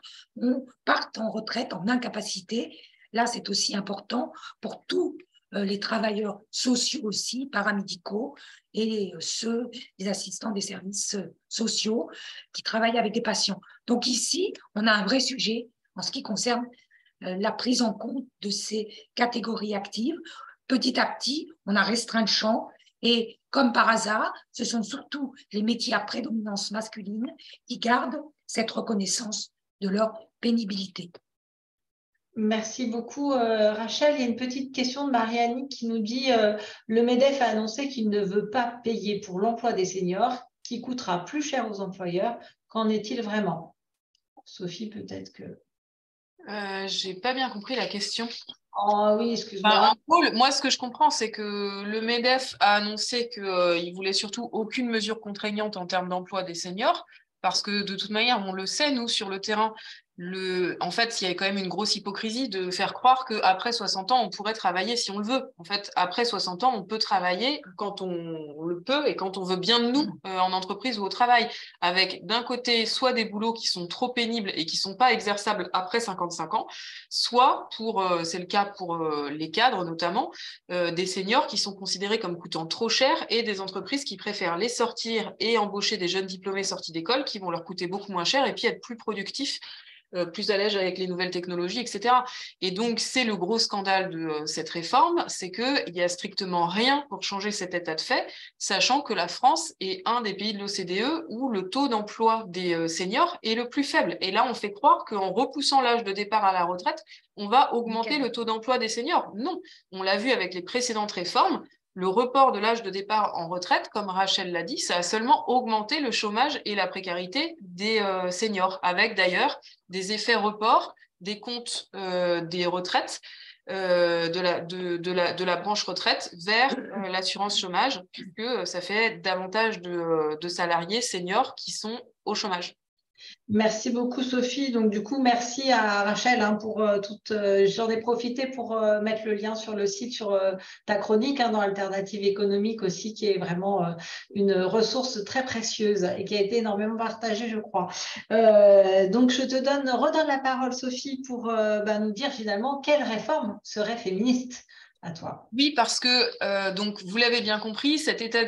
partent en retraite en incapacité. Là, c'est aussi important pour tous les travailleurs sociaux aussi, paramédicaux, et ceux des assistants des services sociaux qui travaillent avec des patients. Donc ici, on a un vrai sujet en ce qui concerne euh, la prise en compte de ces catégories actives. Petit à petit, on a restreint le champ et comme par hasard, ce sont surtout les métiers à prédominance masculine qui gardent cette reconnaissance de leur pénibilité. Merci beaucoup, euh, Rachel. Il y a une petite question de Marianne qui nous dit euh, le MEDEF a annoncé qu'il ne veut pas payer pour l'emploi des seniors, qui coûtera plus cher aux employeurs. Qu'en est-il vraiment? Sophie, peut-être que. Euh, J'ai pas bien compris la question. Oh oui, excuse-moi. moi, ce que je comprends, c'est que le MEDEF a annoncé qu'il euh, voulait surtout aucune mesure contraignante en termes d'emploi des seniors, parce que de toute manière, on le sait, nous, sur le terrain, en fait, il y a quand même une grosse hypocrisie de faire croire qu'après 60 ans, on pourrait travailler si on le veut. En fait, après 60 ans, on peut travailler quand on le peut et quand on veut bien de nous euh, en entreprise ou au travail, avec d'un côté soit des boulots qui sont trop pénibles et qui sont pas exerçables après 55 ans, soit pour, euh, c'est le cas pour euh, les cadres notamment, des seniors qui sont considérés comme coûtant trop cher et des entreprises qui préfèrent les sortir et embaucher des jeunes diplômés sortis d'école qui vont leur coûter beaucoup moins cher et puis être plus productifs euh, plus à l'aise avec les nouvelles technologies, etc. Et donc, c'est le gros scandale de euh, cette réforme, c'est qu'il n'y a strictement rien pour changer cet état de fait, sachant que la France est un des pays de l'OCDE où le taux d'emploi des euh, seniors est le plus faible. Et là, on fait croire qu'en repoussant l'âge de départ à la retraite, on va augmenter le taux d'emploi des seniors. Non, on l'a vu avec les précédentes réformes, le report de l'âge de départ en retraite, comme Rachel l'a dit, ça a seulement augmenté le chômage et la précarité des euh, seniors, avec d'ailleurs des effets report des comptes euh, des retraites euh, de, la, de, la, branche retraite vers l'assurance chômage, puisque ça fait davantage de salariés seniors qui sont au chômage. Merci beaucoup Sophie. Donc du coup, merci à Rachel hein, pour euh, toute. Euh, j'en ai profité pour euh, mettre le lien sur le site sur ta chronique hein, dans Alternative économique aussi, qui est vraiment une ressource très précieuse et qui a été énormément partagée, je crois. donc je te donne, redonne la parole Sophie pour bah, nous dire finalement quelle réforme serait féministe Oui, parce que, euh, donc, vous l'avez bien compris, cet état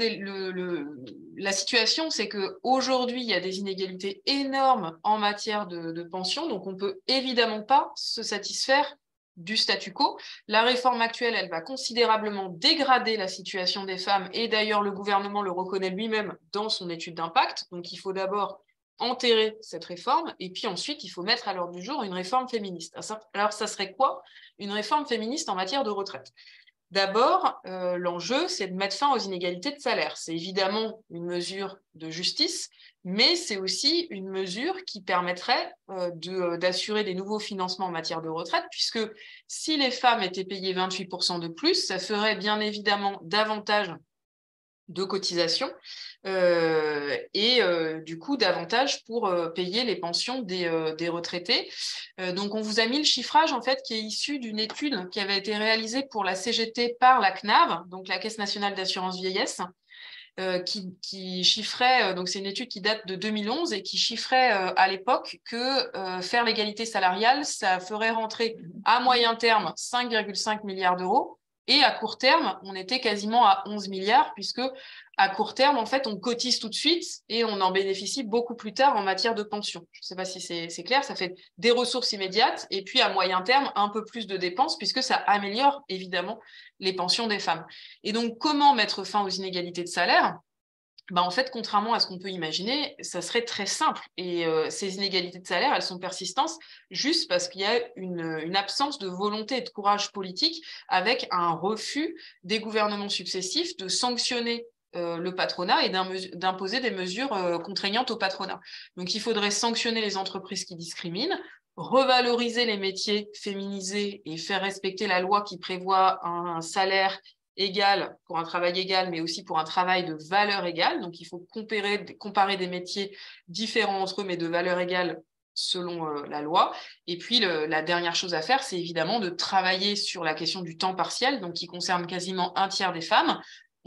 la situation, c'est qu'aujourd'hui, il y a des inégalités énormes en matière de, de pension, donc on ne peut évidemment pas se satisfaire du statu quo. La réforme actuelle, elle va considérablement dégrader la situation des femmes, et d'ailleurs, le gouvernement le reconnaît lui-même dans son étude d'impact. Donc, il faut d'abord enterrer cette réforme, et puis ensuite, il faut mettre à l'ordre du jour une réforme féministe. Alors, ça serait quoi? Une réforme féministe en matière de retraite D'abord, euh, l'enjeu, c'est de mettre fin aux inégalités de salaire. C'est évidemment une mesure de justice, mais c'est aussi une mesure qui permettrait euh, euh, d'assurer des nouveaux financements en matière de retraite, puisque si les femmes étaient payées 28% de plus, ça ferait bien évidemment davantage de cotisations et euh, du coup davantage pour euh, payer les pensions des, retraités. donc on vous a mis le chiffrage en fait qui est issu d'une étude qui avait été réalisée pour la CGT par la CNAV, donc la Caisse nationale d'assurance vieillesse. qui, chiffrait, donc c'est une étude qui date de 2011 et qui chiffrait à l'époque que faire l'égalité salariale, ça ferait rentrer à moyen terme 5,5 milliards d'euros et à court terme, on était quasiment à 11 milliards, puisque à court terme, en fait, on cotise tout de suite et on en bénéficie beaucoup plus tard en matière de pension. Je ne sais pas si c'est clair, ça fait des ressources immédiates et puis à moyen terme, un peu plus de dépenses, puisque ça améliore évidemment les pensions des femmes. Et donc, comment mettre fin aux inégalités de salaire? Bah, en fait, contrairement à ce qu'on peut imaginer, ça serait très simple. Et euh, ces inégalités de salaire, elles sont persistantes juste parce qu'il y a une, absence de volonté et de courage politique avec un refus des gouvernements successifs de sanctionner le patronat et d'imposer des mesures euh, contraignantes au patronat. Donc, il faudrait sanctionner les entreprises qui discriminent, revaloriser les métiers féminisés et faire respecter la loi qui prévoit un salaire égal pour un travail égal, mais aussi pour un travail de valeur égale. Donc, il faut comparer, des métiers différents entre eux, mais de valeur égale selon euh, la loi. Et puis, la dernière chose à faire, c'est évidemment de travailler sur la question du temps partiel, qui concerne quasiment un tiers des femmes.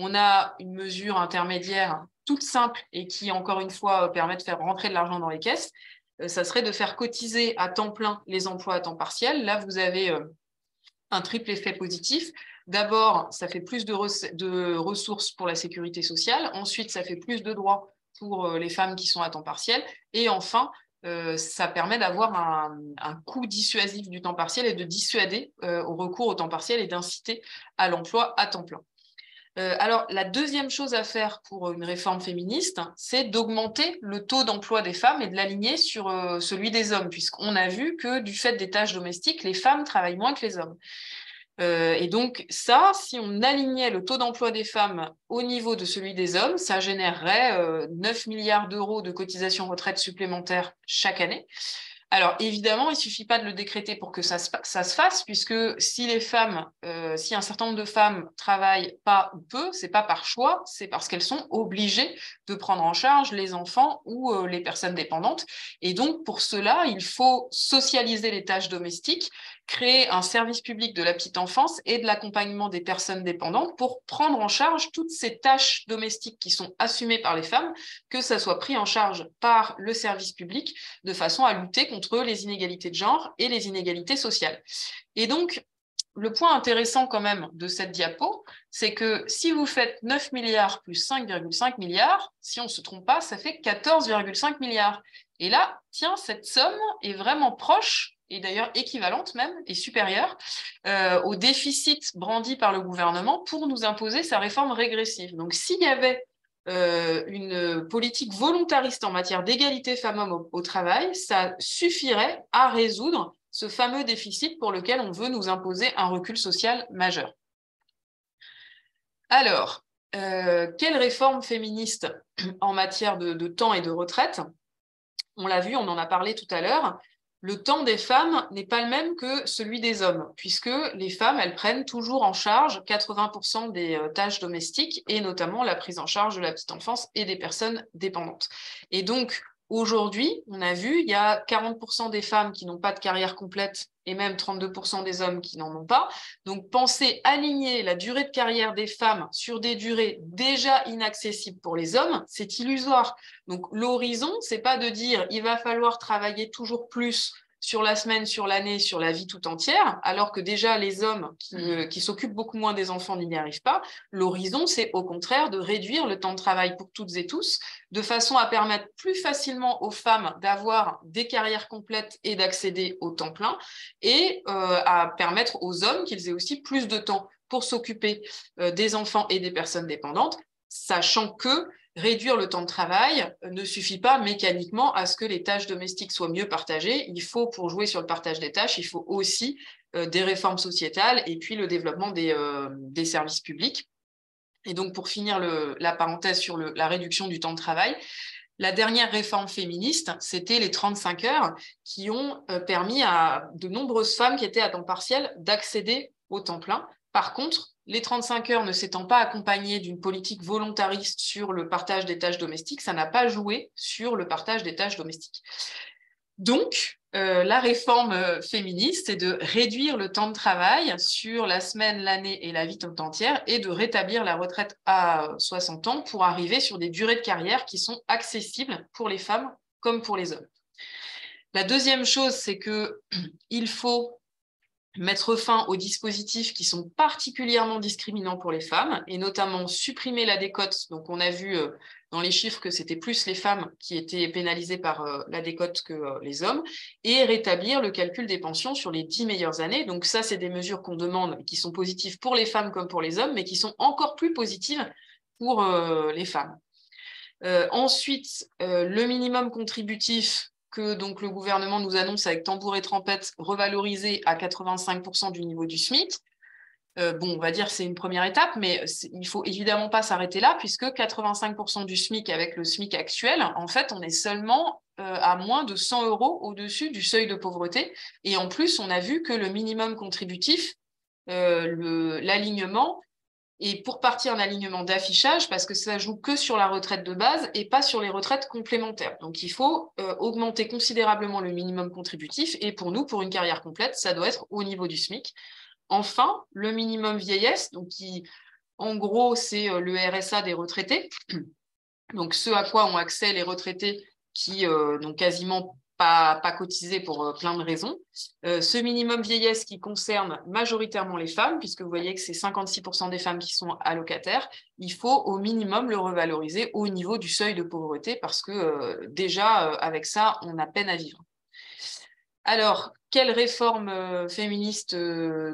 On a une mesure intermédiaire toute simple et qui, encore une fois, permet de faire rentrer de l'argent dans les caisses. Euh, ça serait de faire cotiser à temps plein les emplois à temps partiel. Là, vous avez euh, un triple effet positif. D'abord, ça fait plus de, ressources pour la sécurité sociale. Ensuite, ça fait plus de droits pour euh, les femmes qui sont à temps partiel. Et enfin, euh, ça permet d'avoir un, coût dissuasif du temps partiel et de dissuader euh, au recours au temps partiel et d'inciter à l'emploi à temps plein. Alors, la deuxième chose à faire pour une réforme féministe, c'est d'augmenter le taux d'emploi des femmes et de l'aligner sur celui des hommes, puisqu'on a vu que du fait des tâches domestiques, les femmes travaillent moins que les hommes. Euh, et donc ça, si on alignait le taux d'emploi des femmes au niveau de celui des hommes, ça générerait 9 euh, milliards d'euros de cotisations retraite supplémentaires chaque année. Alors évidemment, il ne suffit pas de le décréter pour que ça se, fasse, puisque si les femmes, euh, si un certain nombre de femmes travaillent pas ou peu, c'est pas par choix, c'est parce qu'elles sont obligées de prendre en charge les enfants ou euh, les personnes dépendantes. Et donc pour cela, il faut socialiser les tâches domestiques, créer un service public de la petite enfance et de l'accompagnement des personnes dépendantes pour prendre en charge toutes ces tâches domestiques qui sont assumées par les femmes, que ça soit pris en charge par le service public de façon à lutter contre les inégalités de genre et les inégalités sociales. Et donc, le point intéressant quand même de cette diapo, c'est que si vous faites 9 milliards plus 5,5 milliards, si on ne se trompe pas, ça fait 14,5 milliards. Et là, tiens, cette somme est vraiment proche et d'ailleurs équivalente même et supérieure euh, au déficit brandi par le gouvernement pour nous imposer sa réforme régressive. Donc s'il y avait euh, une politique volontariste en matière d'égalité femmes-hommes au, travail, ça suffirait à résoudre ce fameux déficit pour lequel on veut nous imposer un recul social majeur. Alors, euh, quelle réforme féministe en matière de temps et de retraite? On l'a vu, on en a parlé tout à l'heure le temps des femmes n'est pas le même que celui des hommes, puisque les femmes, elles prennent toujours en charge 80% des euh, tâches domestiques, et notamment la prise en charge de la petite enfance et des personnes dépendantes. Et donc, Aujourd'hui, on a vu, il y a 40% des femmes qui n'ont pas de carrière complète et même 32% des hommes qui n'en ont pas. Donc, penser aligner la durée de carrière des femmes sur des durées déjà inaccessibles pour les hommes, c'est illusoire. Donc, l'horizon, c'est pas de dire il va falloir travailler toujours plus sur la semaine, sur l'année, sur la vie tout entière, alors que déjà les hommes qui, mmh. s'occupent beaucoup moins des enfants n'y arrivent pas. L'horizon, c'est au contraire de réduire le temps de travail pour toutes et tous, de façon à permettre plus facilement aux femmes d'avoir des carrières complètes et d'accéder au temps plein, et euh, à permettre aux hommes qu'ils aient aussi plus de temps pour s'occuper euh, des enfants et des personnes dépendantes, sachant que réduire le temps de travail ne suffit pas mécaniquement à ce que les tâches domestiques soient mieux partagées. Il faut, pour jouer sur le partage des tâches, il faut aussi euh, des réformes sociétales et puis le développement des, euh, services publics. Et donc, pour finir la parenthèse sur la réduction du temps de travail, la dernière réforme féministe, c'était les 35 heures qui ont euh, permis à de nombreuses femmes qui étaient à temps partiel d'accéder au temps plein. Par contre, les 35 heures ne s'étant pas accompagnées d'une politique volontariste sur le partage des tâches domestiques, ça n'a pas joué sur le partage des tâches domestiques. Donc, euh, la réforme euh, féministe, c'est de réduire le temps de travail sur la semaine, l'année et la vie tout entière et de rétablir la retraite à 60 ans pour arriver sur des durées de carrière qui sont accessibles pour les femmes comme pour les hommes. La deuxième chose, c'est qu'il faut mettre fin aux dispositifs qui sont particulièrement discriminants pour les femmes, et notamment supprimer la décote. Donc, on a vu euh, dans les chiffres que c'était plus les femmes qui étaient pénalisées par euh, la décote que euh, les hommes, et rétablir le calcul des pensions sur les dix meilleures années. Donc, ça, c'est des mesures qu'on demande, qui sont positives pour les femmes comme pour les hommes, mais qui sont encore plus positives pour les femmes. ensuite, le minimum contributif que le gouvernement nous annonce avec tambour et trempette revalorisé à 85% du niveau du SMIC. Euh, bon, on va dire c'est une première étape, mais il faut évidemment pas s'arrêter là, puisque 85% du SMIC avec le SMIC actuel, en fait, on est seulement euh, à moins de 100 euros au-dessus du seuil de pauvreté. Et en plus, on a vu que le minimum contributif, euh, l'alignement, et pour partir en alignement d'affichage, parce que ça joue que sur la retraite de base et pas sur les retraites complémentaires. Donc, il faut euh, augmenter considérablement le minimum contributif. Et pour nous, pour une carrière complète, ça doit être au niveau du SMIC. Enfin, le minimum vieillesse, donc qui, en gros, c'est euh, le RSA des retraités. Donc, ce à quoi ont accès les retraités qui euh, n'ont quasiment pas, cotisé pour euh, plein de raisons. Euh, ce minimum vieillesse qui concerne majoritairement les femmes, puisque vous voyez que c'est 56% des femmes qui sont allocataires, il faut au minimum le revaloriser au niveau du seuil de pauvreté, parce que euh, déjà, avec ça, on a peine à vivre. Alors, quelle réforme féministe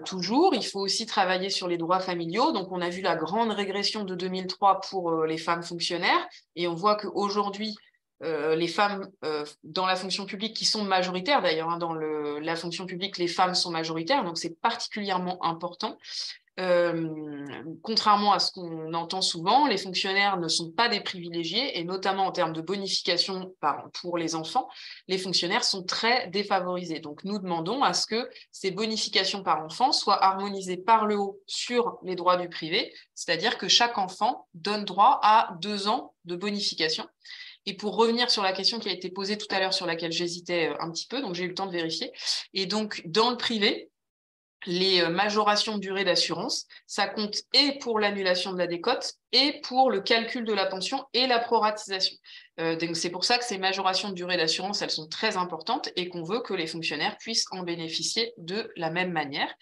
toujours? Il faut aussi travailler sur les droits familiaux. Donc, on a vu la grande régression de 2003 pour les femmes fonctionnaires. Et on voit qu'aujourd'hui, euh, les femmes euh, dans la fonction publique qui sont majoritaires d'ailleurs, hein, dans la fonction publique, les femmes sont majoritaires, donc c'est particulièrement important. contrairement à ce qu'on entend souvent, les fonctionnaires ne sont pas des privilégiés, et notamment en termes de bonification pour les enfants, les fonctionnaires sont très défavorisés. Donc nous demandons à ce que ces bonifications par enfant soient harmonisées par le haut sur les droits du privé, c'est-à-dire que chaque enfant donne droit à deux ans de bonification. Et pour revenir sur la question qui a été posée tout à l'heure, sur laquelle j'hésitais euh, un petit peu, donc j'ai eu le temps de vérifier. Et donc, dans le privé, les euh, majorations de durée d'assurance, ça compte et pour l'annulation de la décote et pour le calcul de la pension et la proratisation. Euh, donc c'est pour ça que ces majorations de durée d'assurance, elles sont très importantes et qu'on veut que les fonctionnaires puissent en bénéficier de la même manière.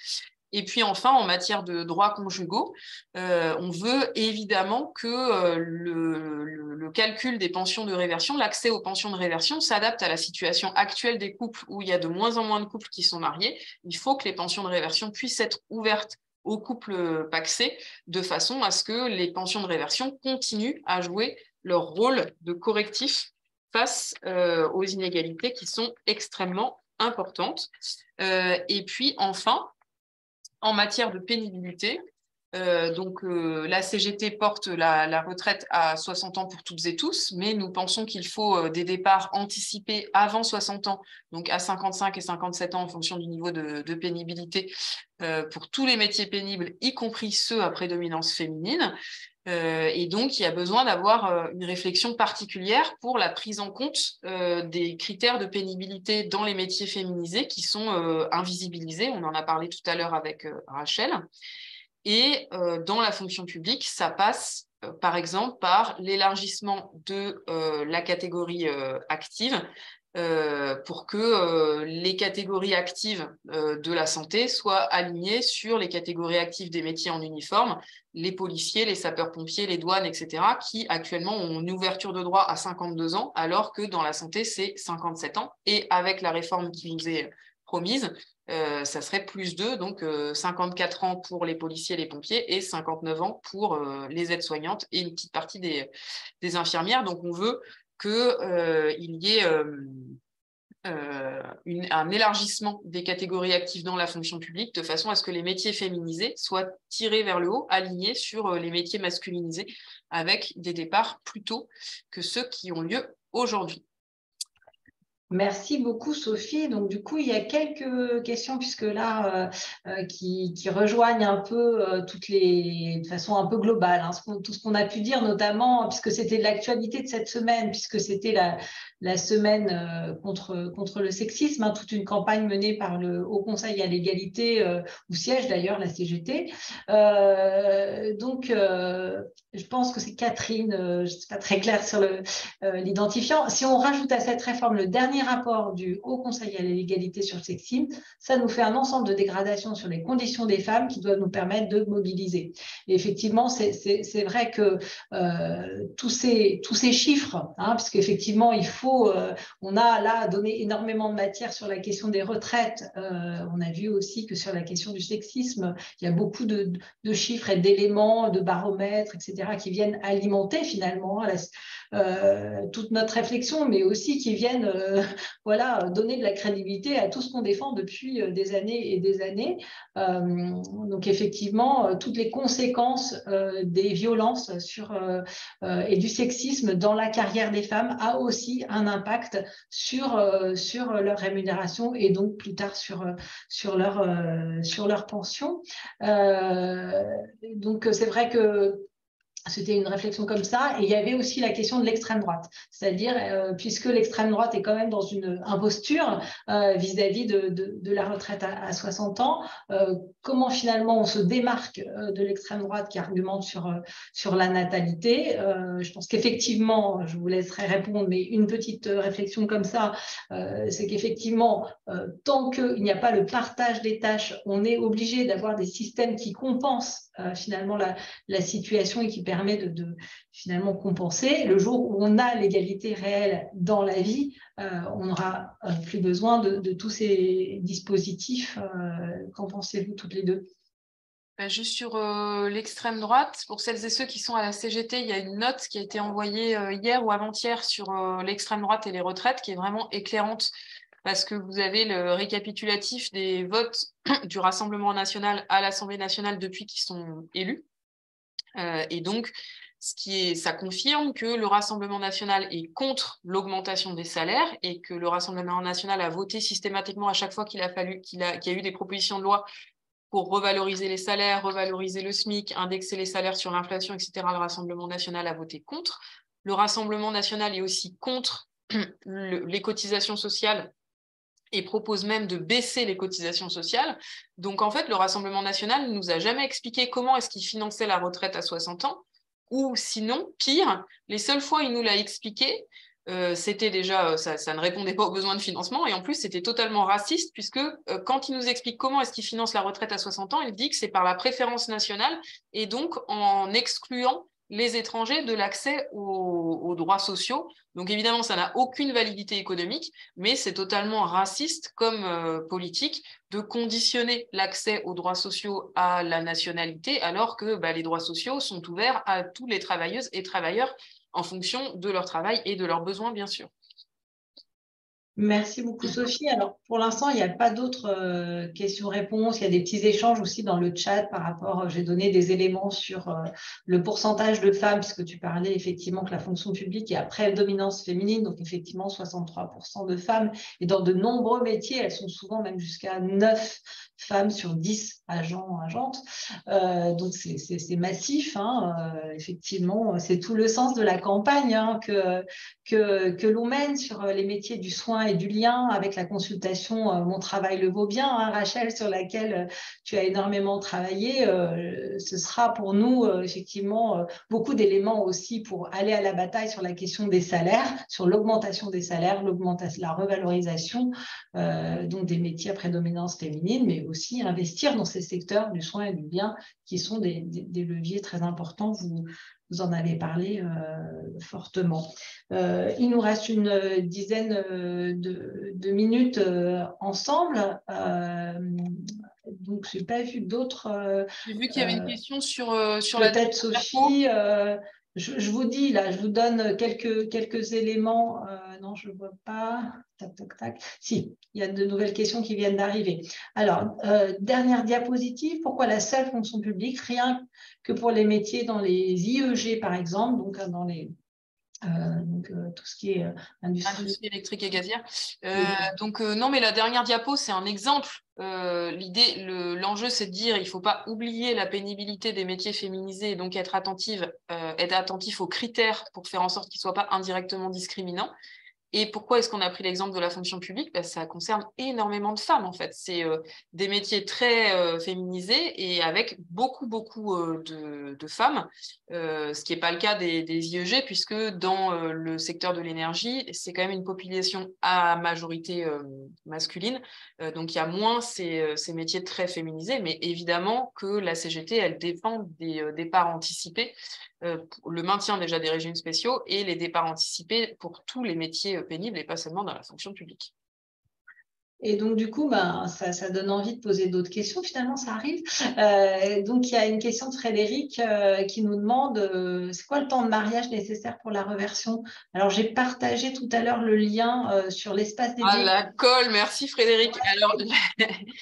Et puis enfin, en matière de droits conjugaux, euh, on veut évidemment que euh, le, calcul des pensions de réversion, l'accès aux pensions de réversion s'adapte à la situation actuelle des couples où il y a de moins en moins de couples qui sont mariés. Il faut que les pensions de réversion puissent être ouvertes aux couples paxés de façon à ce que les pensions de réversion continuent à jouer leur rôle de correctif face euh, aux inégalités qui sont extrêmement importantes. et puis enfin, en matière de pénibilité. Euh, donc, euh, la CGT porte la, retraite à 60 ans pour toutes et tous, mais nous pensons qu'il faut euh, des départs anticipés avant 60 ans, donc à 55 et 57 ans en fonction du niveau de, de pénibilité pour tous les métiers pénibles, y compris ceux à prédominance féminine. Euh, et donc, il y a besoin d'avoir euh, une réflexion particulière pour la prise en compte euh, des critères de pénibilité dans les métiers féminisés qui sont invisibilisés. On en a parlé tout à l'heure avec Rachel. Et dans la fonction publique, ça passe par exemple par l'élargissement de la catégorie active euh, pour que euh, les catégories actives euh, de la santé soient alignées sur les catégories actives des métiers en uniforme, les policiers, les sapeurs-pompiers, les douanes, etc., qui actuellement ont une ouverture de droit à 52 ans, alors que dans la santé, c'est 57 ans. Et avec la réforme qui nous est promise, ça serait plus 2, donc 54 ans pour les policiers et les pompiers et 59 ans pour les aides-soignantes et une petite partie des, des infirmières. Donc on veut qu'il euh, y ait euh, euh, un élargissement des catégories actives dans la fonction publique de façon à ce que les métiers féminisés soient tirés vers le haut, alignés sur les métiers masculinisés, avec des départs plus tôt que ceux qui ont lieu aujourd'hui. Merci beaucoup, Sophie. Donc, du coup, il y a quelques questions, puisque là, euh, euh, qui, rejoignent un peu euh, toutes les, de façon un peu globale, hein, tout ce qu'on a pu dire, notamment, puisque c'était l'actualité de cette semaine, puisque c'était la, semaine contre, contre le sexisme, hein, toute une campagne menée par le Haut Conseil à l'égalité, où siège d'ailleurs la CGT. Donc, je pense que c'est Catherine, je ne suis pas très claire sur l'identifiant. Si on rajoute à cette réforme le dernier rapport du Haut Conseil à l'égalité sur le sexisme, ça nous fait un ensemble de dégradations sur les conditions des femmes qui doivent nous permettre de mobiliser. Et effectivement, c'est vrai que tous, ces, tous ces chiffres, hein, parce qu'effectivement, il faut euh, on a là donné énormément de matière sur la question des retraites. Euh, on a vu aussi que sur la question du sexisme, il y a beaucoup de, chiffres et d'éléments, de baromètres, etc., qui viennent alimenter finalement euh, toute notre réflexion, mais aussi qui viennent voilà, donner de la crédibilité à tout ce qu'on défend depuis des années et des années. donc effectivement, toutes les conséquences des violences et du sexisme dans la carrière des femmes a aussi un impact sur, euh, sur leur rémunération et donc plus tard sur, euh, sur, leur, euh, sur leur pension. donc c'est vrai que c'était une réflexion comme ça. Et il y avait aussi la question de l'extrême droite. C'est-à-dire, euh, puisque l'extrême droite est quand même dans une imposture euh, vis-à-vis de, la retraite à, 60 ans, euh, comment finalement on se démarque de l'extrême droite qui argumente sur, sur la natalité Je pense qu'effectivement, je vous laisserai répondre, mais une petite réflexion comme ça, c'est qu'effectivement, tant qu'il n'y a pas le partage des tâches, on est obligé d'avoir des systèmes qui compensent finalement la, situation et qui permet de, finalement compenser. Le jour où on a l'égalité réelle dans la vie, euh, on n'aura euh, plus besoin de, tous ces dispositifs. Euh, qu'en pensez-vous toutes les deux? Ben, Juste sur l'extrême droite, pour celles et ceux qui sont à la CGT, il y a une note qui a été envoyée hier ou avant-hier sur l'extrême droite et les retraites qui est vraiment éclairante parce que vous avez le récapitulatif des votes du Rassemblement national à l'Assemblée nationale depuis qu'ils sont élus. Euh, et donc, ça confirme que le Rassemblement national est contre l'augmentation des salaires et que le Rassemblement national a voté systématiquement à chaque fois qu'il a fallu qu'il y a eu des propositions de loi pour revaloriser les salaires, revaloriser le SMIC, indexer les salaires sur l'inflation, etc. Le Rassemblement national a voté contre. Le Rassemblement national est aussi contre les cotisations sociales et propose même de baisser les cotisations sociales. Donc en fait, le Rassemblement national ne nous a jamais expliqué comment est-ce qu'il finançait la retraite à 60 ans, ou sinon, pire, les seules fois où il nous l'a expliqué, euh, c'était déjà, euh, ça, ne répondait pas aux besoins de financement, et en plus, c'était totalement raciste, puisque euh, quand il nous explique comment est-ce qu'il finance la retraite à 60 ans, il dit que c'est par la préférence nationale, et donc en excluant les étrangers de l'accès aux, droits sociaux. Donc évidemment, ça n'a aucune validité économique, mais c'est totalement raciste comme euh, politique de conditionner l'accès aux droits sociaux à la nationalité, alors que bah, les droits sociaux sont ouverts à tous les travailleuses et travailleurs en fonction de leur travail et de leurs besoins, bien sûr. Merci beaucoup Sophie. Alors pour l'instant, il n'y a pas d'autres euh, questions-réponses. Il y a des petits échanges aussi dans le chat par rapport, euh, j'ai donné des éléments sur euh, le pourcentage de femmes, puisque tu parlais effectivement que la fonction publique est à prédominance féminine, donc effectivement 63% de femmes. Et dans de nombreux métiers, elles sont souvent même jusqu'à 9 femmes sur 10 agents, agentes. Euh, donc c'est massif, hein. euh, effectivement, c'est tout le sens de la campagne hein, que, que, que l'on mène sur les métiers du soin et du lien avec la consultation euh, Mon travail le vaut bien, hein, Rachel, sur laquelle tu as énormément travaillé. ce sera pour nous, effectivement, beaucoup d'éléments aussi pour aller à la bataille sur la question des salaires, sur l'augmentation des salaires, la revalorisation donc des métiers à prédominance féminine, mais aussi investir dans ces secteurs du soin et du bien qui sont des, leviers très importants. Vous, vous en avez parlé euh, fortement. Euh, il nous reste une dizaine euh, de, minutes ensemble. donc, je n'ai pas vu d'autres. J'ai vu qu'il y avait une question sur, sur la tête, Sophie. Je, vous dis, là, je vous donne quelques, quelques éléments. non, je ne vois pas. Tac, tac, tac. Si, il y a de nouvelles questions qui viennent d'arriver. Alors, euh, dernière diapositive, pourquoi la seule fonction publique Rien que pour les métiers dans les IEG, par exemple, donc euh, dans les euh, donc, tout ce qui est industrie. électrique et gazière. Donc non, mais la dernière diapo, c'est un exemple. L'idée, l'enjeu, c'est de dire, il ne faut pas oublier la pénibilité des métiers féminisés, et donc être attentive, être attentif aux critères pour faire en sorte qu'ils ne soient pas indirectement discriminants. Et pourquoi est-ce qu'on a pris l'exemple de la fonction publique? Parce que Ça concerne énormément de femmes, en fait. C'est euh, des métiers très euh, féminisés et avec beaucoup, beaucoup euh, de, femmes, ce qui n'est pas le cas des, IEG, puisque dans le secteur de l'énergie, c'est quand même une population à majorité masculine. donc, il y a moins ces, ces, métiers très féminisés, mais évidemment que la CGT, elle dépend des départs anticipés le maintien déjà des régimes spéciaux et les départs anticipés pour tous les métiers pénibles et pas seulement dans la fonction publique. Et donc, du coup, ben, ça, donne envie de poser d'autres questions. Finalement, ça arrive. Euh, donc, il y a une question de Frédéric euh, qui nous demande euh, c'est quoi le temps de mariage nécessaire pour la reversion? Alors, j'ai partagé tout à l'heure le lien sur l'espace dédié. Ah, la colle, merci Frédéric. Alors...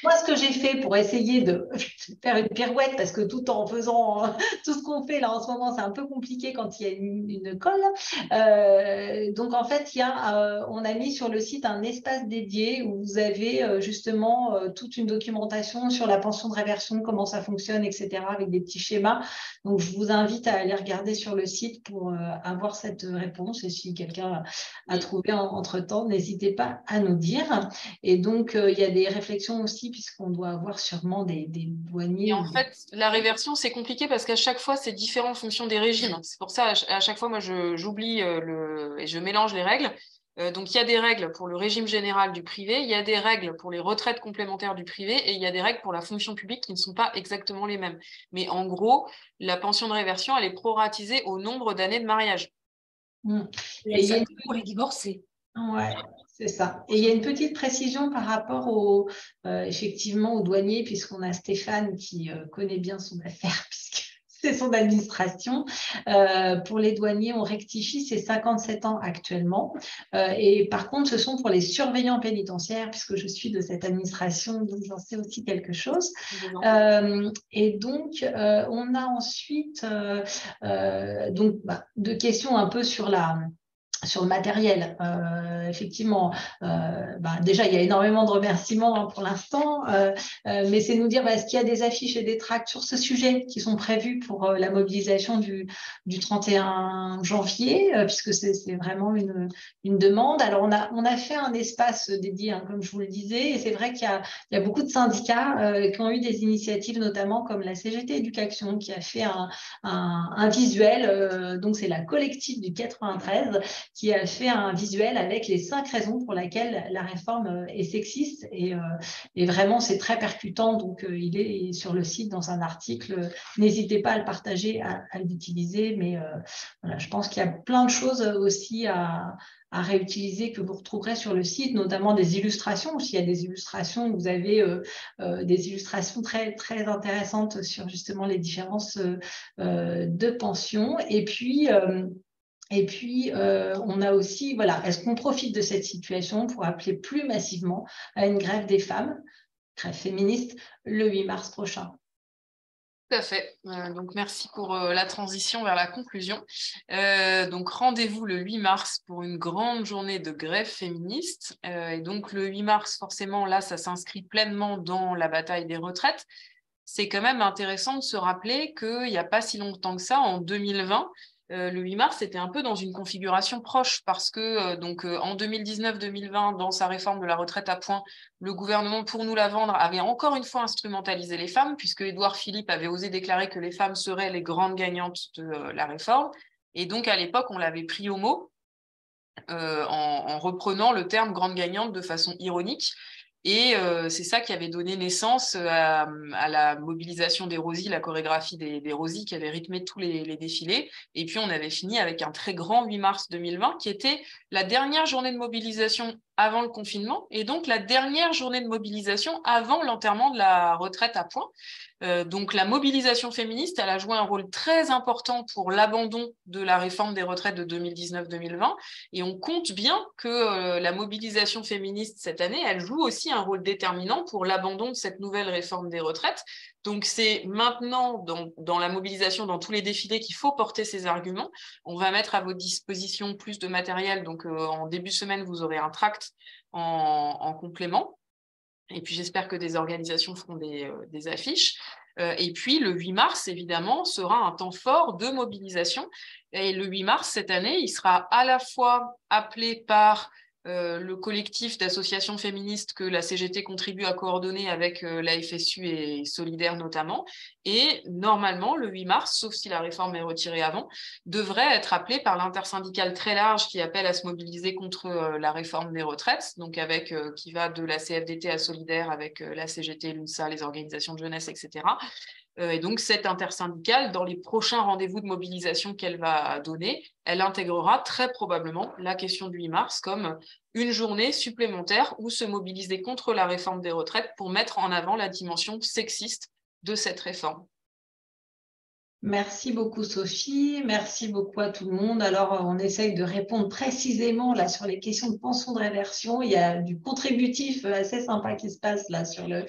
Moi, ce que j'ai fait pour essayer de faire une pirouette, parce que tout en faisant tout ce qu'on fait là en ce moment, c'est un peu compliqué quand il y a une, colle. donc, en fait, il y a, on a mis sur le site un espace dédié où vous avez avez euh, justement euh, toute une documentation sur la pension de réversion, comment ça fonctionne, etc., avec des petits schémas. Donc, je vous invite à aller regarder sur le site pour euh, avoir cette réponse. Et si quelqu'un a trouvé entre-temps, n'hésitez pas à nous dire. Et donc, il y a des réflexions aussi, puisqu'on doit avoir sûrement des, des douaniers. Et en fait, la réversion, c'est compliqué parce qu'à chaque fois, c'est différent en fonction des régimes. C'est pour ça, à chaque fois, moi, j'oublie et je mélange les règles. Euh, donc, il y a des règles pour le régime général du privé, il y a des règles pour les retraites complémentaires du privé et il y a des règles pour la fonction publique qui ne sont pas exactement les mêmes. Mais en gros, la pension de réversion, elle est proratisée au nombre d'années de mariage. Mmh. Et, il y a une... pour les divorcés. Ouais, c'est ça. Et il y a une petite précision par rapport au, euh, effectivement aux douaniers, puisqu'on a Stéphane qui euh, connaît bien son affaire, puisque c'est son administration. Euh, pour les douaniers, on rectifie, c'est 57 ans actuellement. Euh, et par contre, ce sont pour les surveillants pénitentiaires, puisque je suis de cette administration, donc j'en sais aussi quelque chose. Euh, et donc, on a ensuite donc, bah, deux questions un peu sur la sur le matériel, euh, effectivement, euh, bah, déjà il y a énormément de remerciements hein, pour l'instant, euh, mais c'est nous dire bah, est-ce qu'il y a des affiches et des tracts sur ce sujet qui sont prévus pour la mobilisation du, du 31 janvier, puisque c'est vraiment une, une, demande. Alors on a, on a fait un espace dédié, hein, comme je vous le disais, et c'est vrai qu'il y, y, a beaucoup de syndicats qui ont eu des initiatives, notamment comme la CGT Éducation, qui a fait un, un, un visuel, donc c'est la collective du 93 qui a fait un visuel avec les cinq raisons pour lesquelles la réforme euh, est sexiste. Et, euh, et vraiment, c'est très percutant. Donc, euh, il est sur le site dans un article. N'hésitez pas à le partager, à, l'utiliser. Mais voilà, je pense qu'il y a plein de choses aussi à, à réutiliser que vous retrouverez sur le site, notamment des illustrations. S'il y a des illustrations, vous avez des illustrations très, très intéressantes sur justement les différences de pension. Et puis, et puis, euh, on a aussi, voilà, est-ce qu'on profite de cette situation pour appeler plus massivement à une grève des femmes, grève féministe, le 8 mars prochain? Tout à fait. Euh, donc, merci pour euh, la transition vers la conclusion. donc, rendez-vous le 8 mars pour une grande journée de grève féministe. et donc, le 8 mars, forcément, là, ça s'inscrit pleinement dans la bataille des retraites. C'est quand même intéressant de se rappeler qu'il n'y a pas si longtemps que ça, en 2020, euh, le 8 mars, c'était un peu dans une configuration proche parce que euh, donc euh, en 2019-2020, dans sa réforme de la retraite à points, le gouvernement, pour nous la vendre, avait encore une fois instrumentalisé les femmes, puisque Édouard Philippe avait osé déclarer que les femmes seraient les grandes gagnantes de la réforme. Et donc, à l'époque, on l'avait pris au mot en, reprenant le terme grande gagnante de façon ironique. Et euh, c'est ça qui avait donné naissance euh, à, la mobilisation des Rosies, la chorégraphie des, des Rosies qui avait rythmé tous les, les, défilés. Et puis on avait fini avec un très grand 8 mars 2020 qui était la dernière journée de mobilisation avant le confinement et donc la dernière journée de mobilisation avant l'enterrement de la retraite à point. Euh, donc la mobilisation féministe, elle a joué un rôle très important pour l'abandon de la réforme des retraites de 2019-2020 et on compte bien que euh, la mobilisation féministe cette année, elle joue aussi un rôle déterminant pour l'abandon de cette nouvelle réforme des retraites donc c'est maintenant dans, la mobilisation, dans tous les défilés qu'il faut porter ces arguments. On va mettre à votre disposition plus de matériel. Donc euh, en début de semaine, vous aurez un tract en, complément. Et puis j'espère que des organisations feront des, euh, affiches. Euh, et puis le 8 mars, évidemment, sera un temps fort de mobilisation. Et le 8 mars, cette année, il sera à la fois appelé par euh, le collectif d'associations féministes que la CGT contribue à coordonner avec euh, la FSU et Solidaire notamment. Et normalement, le 8 mars, sauf si la réforme est retirée avant, devrait être appelé par l'intersyndicale très large qui appelle à se mobiliser contre euh, la réforme des retraites, donc avec qui va de la CFDT à Solidaire avec la CGT, l'UNSA, les organisations de jeunesse, etc. Euh, et donc, cette intersyndicale, dans les prochains rendez-vous de mobilisation qu'elle va donner, elle intégrera très probablement la question du 8 mars comme une journée supplémentaire où se mobiliser contre la réforme des retraites pour mettre en avant la dimension sexiste de cette réforme. Merci beaucoup Sophie, merci beaucoup à tout le monde. Alors on essaye de répondre précisément là sur les questions de pension de réversion. Il y a du contributif assez sympa qui se passe là sur le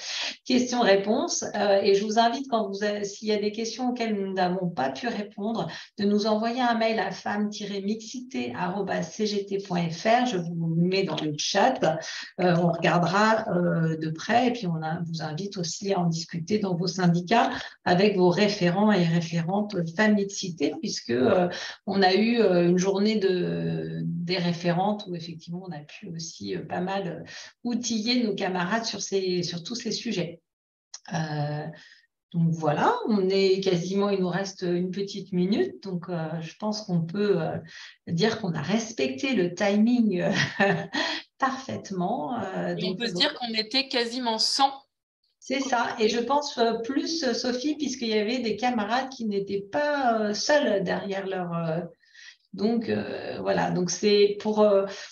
question-réponse. Euh, et je vous invite quand s'il y a des questions auxquelles nous n'avons pas pu répondre, de nous envoyer un mail à femme-mixité@cgt.fr. Je vous mets dans le chat. Euh, on regardera euh, de près et puis on vous invite aussi à en discuter dans vos syndicats avec vos référents et référents femmes mixité, puisque euh, on a eu euh, une journée de, des référentes où effectivement on a pu aussi euh, pas mal outiller nos camarades sur, ces, sur tous ces sujets. donc voilà, on est quasiment, il nous reste une petite minute, donc je pense qu'on peut dire qu'on a respecté le timing parfaitement. on peut se dire qu'on était quasiment 100 c'est ça. Et je pense euh, plus, euh, Sophie, puisqu'il y avait des camarades qui n'étaient pas euh, seuls derrière leur. Donc voilà, donc c'est pour,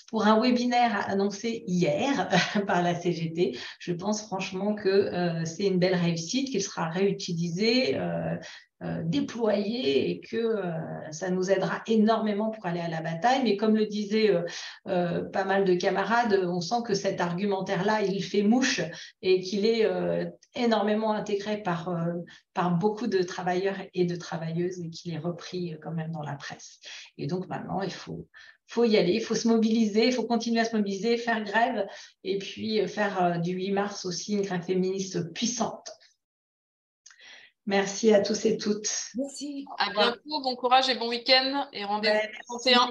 pour un webinaire annoncé hier par la CGT, je pense franchement que c'est une belle réussite, qu'il sera réutilisé déployer et que ça nous aidera énormément pour aller à la bataille. Mais comme le disaient pas mal de camarades, on sent que cet argumentaire-là, il fait mouche et qu'il est énormément intégré par, par beaucoup de travailleurs et de travailleuses et qu'il est repris quand même dans la presse. Et donc maintenant, il faut, faut y aller, il faut se mobiliser, il faut continuer à se mobiliser, faire grève et puis euh, faire euh, du 8 mars aussi une grève féministe puissante. Merci à tous et toutes. Merci. À bientôt, bon courage et bon week-end et rendez-vous 31.